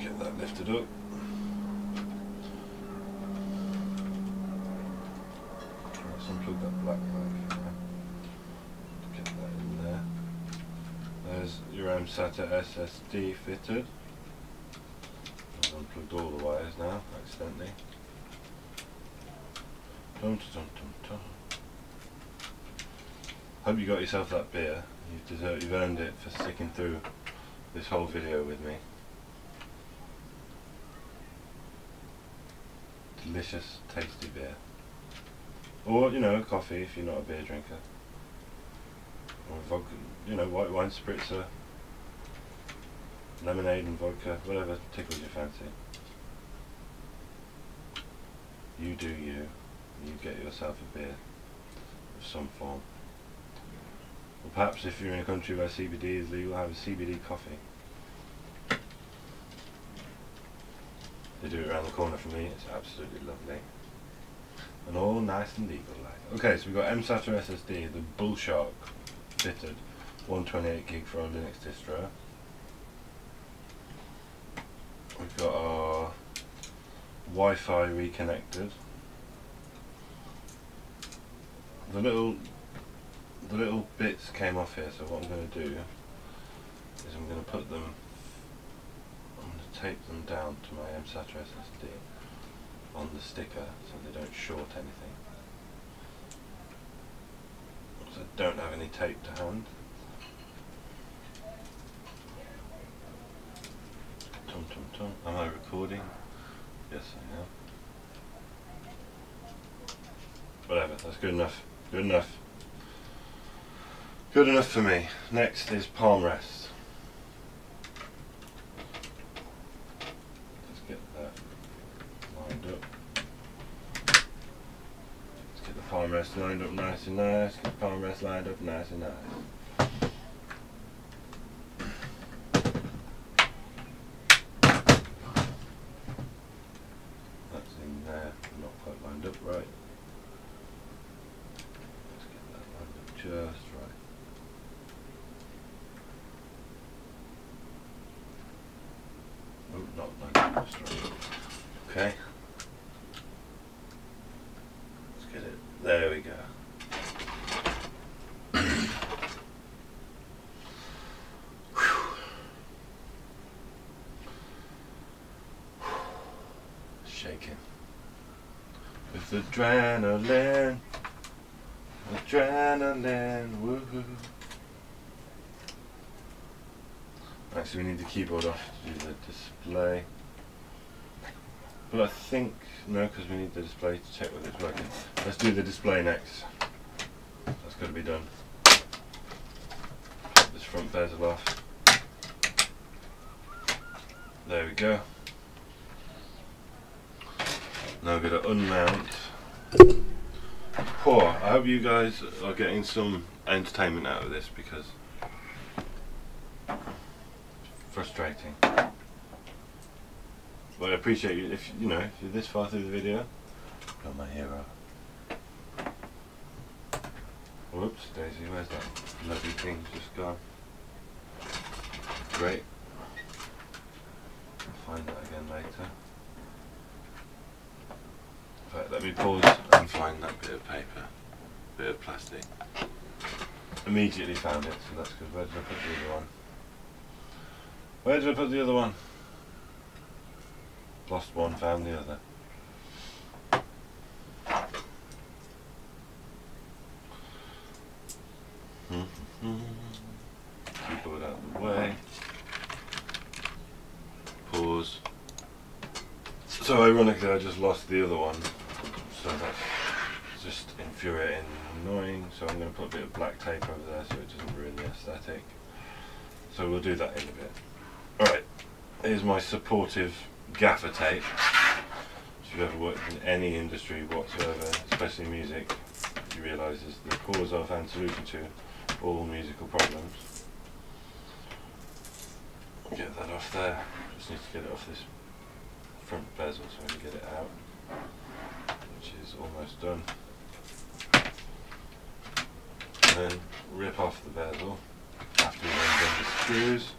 Get that lifted up. unplug that black light. Get that in there. There's SSD fitted. I've unplugged all the wires now, accidentally. Hope you got yourself that beer. You deserve, you've earned it for sticking through this whole video with me. Delicious, tasty beer. Or, you know, coffee if you're not a beer drinker. Or vodka, you know, white wine spritzer. Lemonade and vodka, whatever tickles your fancy. You do you. You get yourself a beer of some form. Or perhaps if you're in a country where CBD is legal, have a CBD coffee. They do it around the corner from me, it's absolutely lovely. And all nice and legal like. Okay, so we've got MSATA SSD, the Bullshark fitted, 128 gig for our Linux distro. We've got our Wi-Fi reconnected. The little the little bits came off here, so what I'm going to do is I'm going to put them, I'm going to tape them down to my MSATA SSD on the sticker so they don't short anything. So I don't have any tape to hand. Tum tum tum. Am I recording? Yes I am. Whatever, that's good enough. Good enough. Good enough for me. Next is palm rest. Let's get that lined up. Let's get the palm rest lined up nice and nice. Get the palm rest lined up nice and nice. That's in there, not quite lined up right. Let's get that lined up just right. Oh, not lined up just right. Okay. Let's get it. There we go. Shaking. With adrenaline. Adrenaline. Woohoo. Actually, we need the keyboard off to do the display. But I think, no, because we need the display to check whether it's working. Let's do the display next. That's got to be done. Pop this front bezel off. There we go. Now I'm going to unmount. Poor. I hope you guys are getting some entertainment out of this because frustrating. But I appreciate you if you know if you're this far through the video. You're my hero. Whoops, Daisy, where's that lovely thing just gone? Great. I'll find that again later. Fact, let me pause and find that bit of paper, bit of plastic. Immediately found it, so that's good. Where did I put the other one? Where did I put the other one? Lost one, found the other. Keyboard out of the way. Pause. So ironically I just lost the other one. So that's just infuriating and annoying. So I'm going to put a bit of black tape over there so it doesn't ruin the aesthetic. So we'll do that in a bit. Alright, here's my supportive gaffer tape. If you've ever worked in any industry whatsoever, especially music, you realise is the cause of and solution to all musical problems. Get that off there. Just need to get it off this front bezel so I can get it out, which is almost done. And then rip off the bezel after you've done the screws.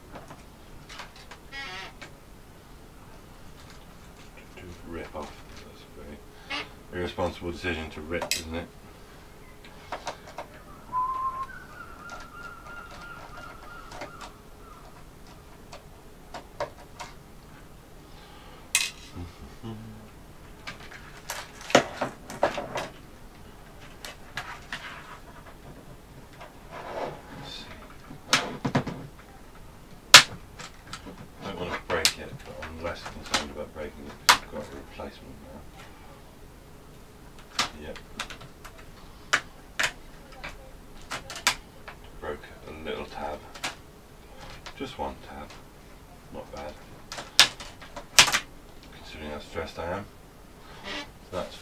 To rip off. That's a very irresponsible decision to rip, isn't it? Let's see. I don't want to break it, but I'm less concerned about breaking it because I've got a replacement now. Yep. Broke a little tab. Just one tab. Not bad. Considering how stressed I am. So that's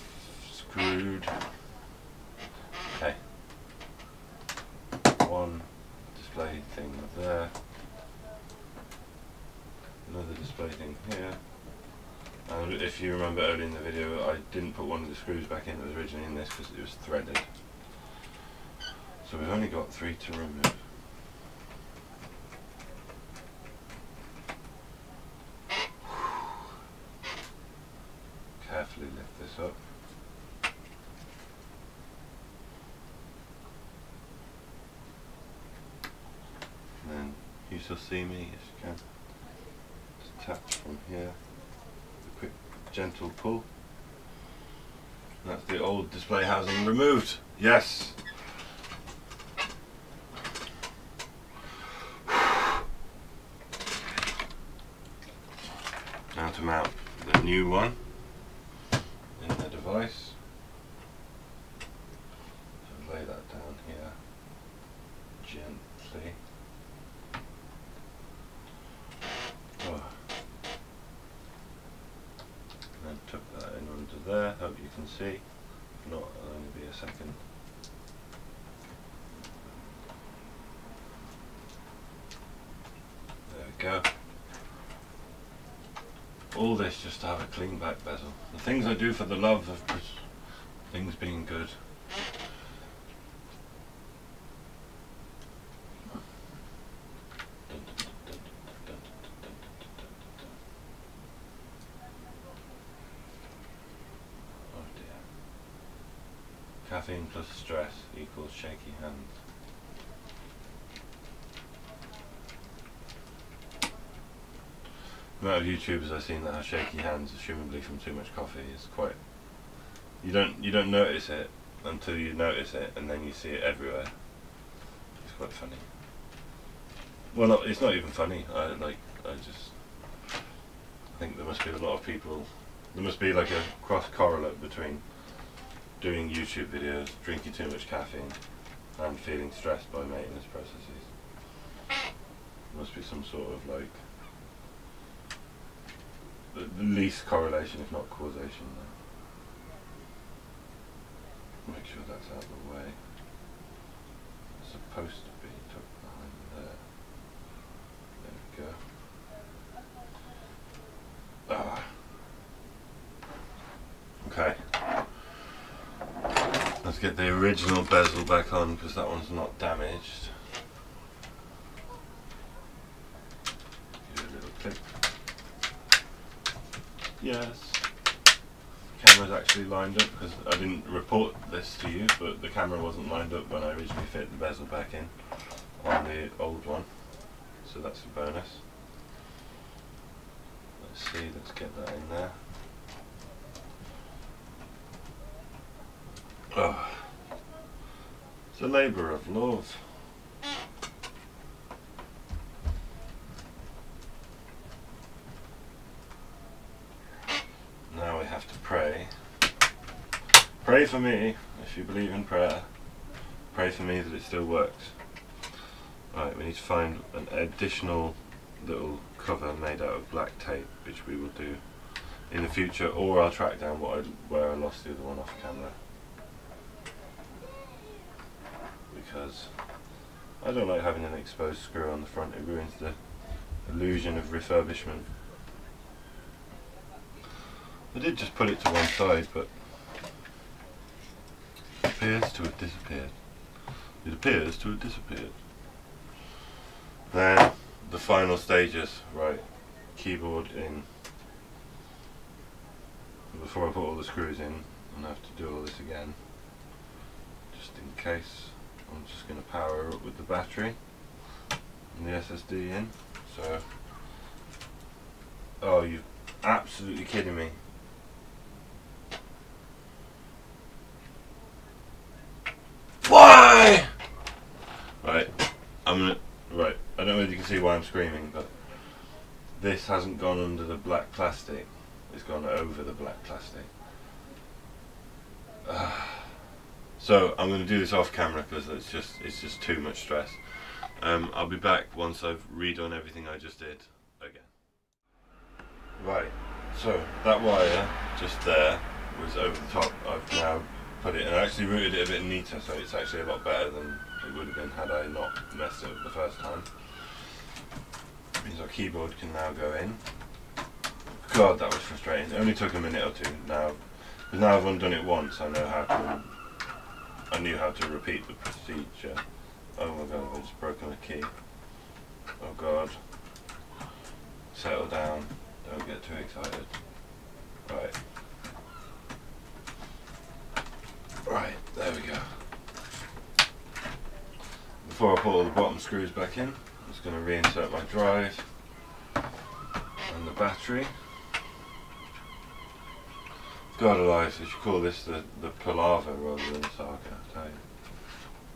screwed. Okay. One display thing there. Another display thing here. And if you remember early in the video, I didn't put one of the screws back in that was originally in this because it was threaded. So we've only got three to remove. Carefully lift this up. And then you shall see me if you can. Just attach from here. A quick gentle pull. That's the old display housing removed. Yes. Now to mount the new one in the device. So lay that down here gently. Oh. And then tuck that in under there, hope you can see. If not, it'll only be a second. There we go. All clean back bezel. The things I do for the love of things being good. Oh dear. Caffeine plus stress equals shaky hands. The amount of YouTubers I've seen that have shaky hands, assumably from too much coffee, is quite. You don't you don't notice it until you notice it, and then you see it everywhere. It's quite funny. Well, no, it's not even funny. I like I just I think there must be a lot of people. There must be like a cross correlate between doing YouTube videos, drinking too much caffeine, and feeling stressed by maintenance processes. Must be some sort of like least correlation, if not causation. There. Make sure that's out of the way. It's supposed to be tucked behind there. There we go. Ah. Okay. Let's get the original bezel back on because that one's not damaged. Give it a little click. Yes. The Camera's actually lined up because I didn't report this to you, but the camera wasn't lined up when I originally fit the bezel back in on the old one. So that's a bonus. Let's see, let's get that in there. Oh. It's a labour of love. Now we have to pray. Pray for me, if you believe in prayer. Pray for me that it still works. Right, we need to find an additional little cover made out of black tape, which we will do in the future, or I'll track down what I, where I lost the other one off camera. Because I don't like having an exposed screw on the front, it ruins the illusion of refurbishment. I did just put it to one side, but appears to have disappeared. It appears to have disappeared. Then the final stages, right? Keyboard in. Before I put all the screws in, I'm gonna have to do all this again, just in case. I'm just gonna power up with the battery and the SSD in. So, oh, you're absolutely kidding me? See why I'm screaming, but this hasn't gone under the black plastic. It's gone over the black plastic. so I'm going to do this off camera because it's just it's just too much stress. Um, I'll be back once I've redone everything I just did again. Right, so that wire just there was over the top. I've now put it and I actually routed it a bit neater so it's actually a lot better than it would have been had I not messed it up the first time. Means our keyboard can now go in. God, that was frustrating. It only took a minute or two. Now, because now I've undone it once, I know how to. I knew how to repeat the procedure. Oh my God, I've just broken a key. Oh God. Settle down. Don't get too excited. Right. Right, there we go. Before I put all the bottom screws back in, I'm just going to reinsert my drive and the battery. God alive, they should call this the, the palaver rather than saga, I tell you.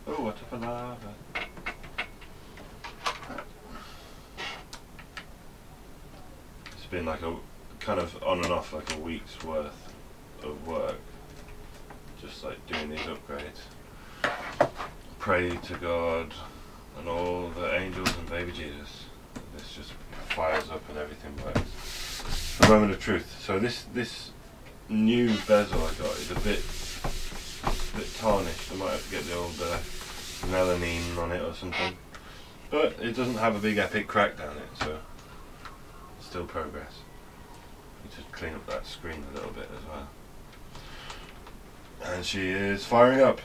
Oh, what a palaver. It's been like a kind of on and off like a week's worth of work just like doing these upgrades. Pray to God and all the angels and baby Jesus. This just fires up and everything works. The moment of truth. So this this new bezel I got is a bit a bit tarnished. I might have to get the old uh, melamine on it or something. But it doesn't have a big epic crack down it, so still progress. Need to clean up that screen a little bit as well. And she is firing up.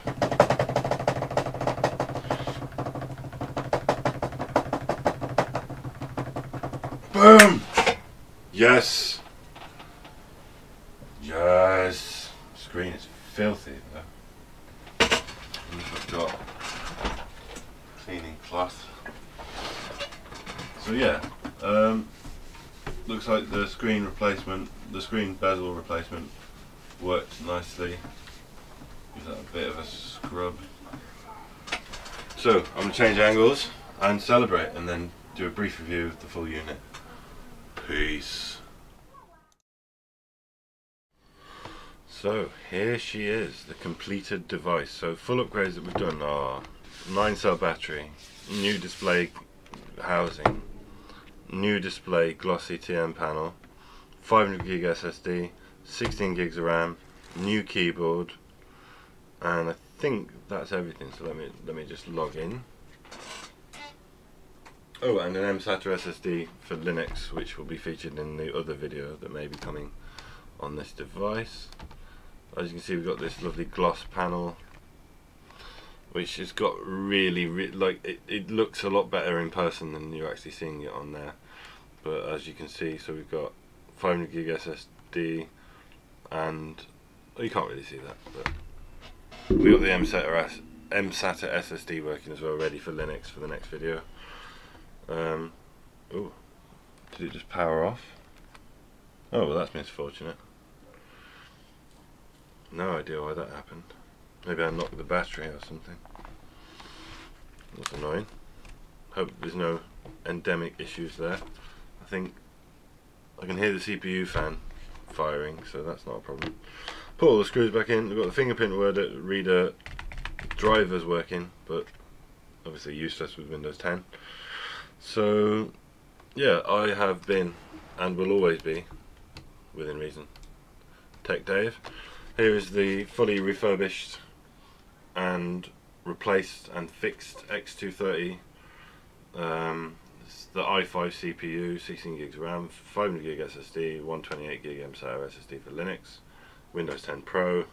Boom! Yes! Yes! Screen is filthy though. I've got cleaning cloth. So yeah, um, looks like the screen replacement, the screen bezel replacement worked nicely. Give that a bit of a scrub. So I'm to change angles and celebrate and then do a brief review of the full unit. Peace. So here she is, the completed device. So full upgrades that we've done are 9 cell battery, new display housing, new display glossy TN panel, 500 gig SSD, 16 gigs of RAM, new keyboard, and I think that's everything. So let me let me just log in. Oh, and an mSATA SSD for Linux, which will be featured in the other video that may be coming on this device. As you can see, we've got this lovely gloss panel, which has got really, re like it, it looks a lot better in person than you're actually seeing it on there. But as you can see, so we've got 500 gig SSD, and oh, you can't really see that, but we got the mSATA, mSATA SSD working as well, ready for Linux for the next video. Um, did it just power off? Oh, well that's misfortunate. No idea why that happened. Maybe I knocked the battery or something. That's annoying. Hope there's no endemic issues there. I think I can hear the CPU fan firing, so that's not a problem. Put all the screws back in. We've got the fingerprint reader drivers working, but obviously useless with Windows 10. So, yeah, I have been and will always be, within reason, Tech Dave. Here is the fully refurbished and replaced and fixed X230. Um, the i5 CPU, 16 gigs RAM, 500 gig SSD, 128 gig mSATA SSD for Linux. Windows 10 Pro.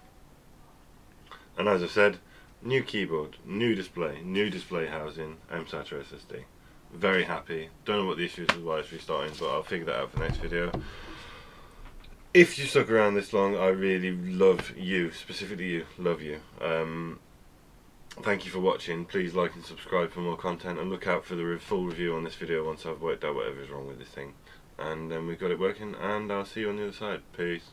And as I said, new keyboard, new display, new display housing, mSATA SSD. Very happy. Don't know what the issue is with why it's restarting, but I'll figure that out for the next video. If you stuck around this long, I really love you, specifically you, love you. Um, thank you for watching. Please like and subscribe for more content, and look out for the full review on this video once I've worked out whatever is wrong with this thing. And then we've got it working, and I'll see you on the other side. Peace.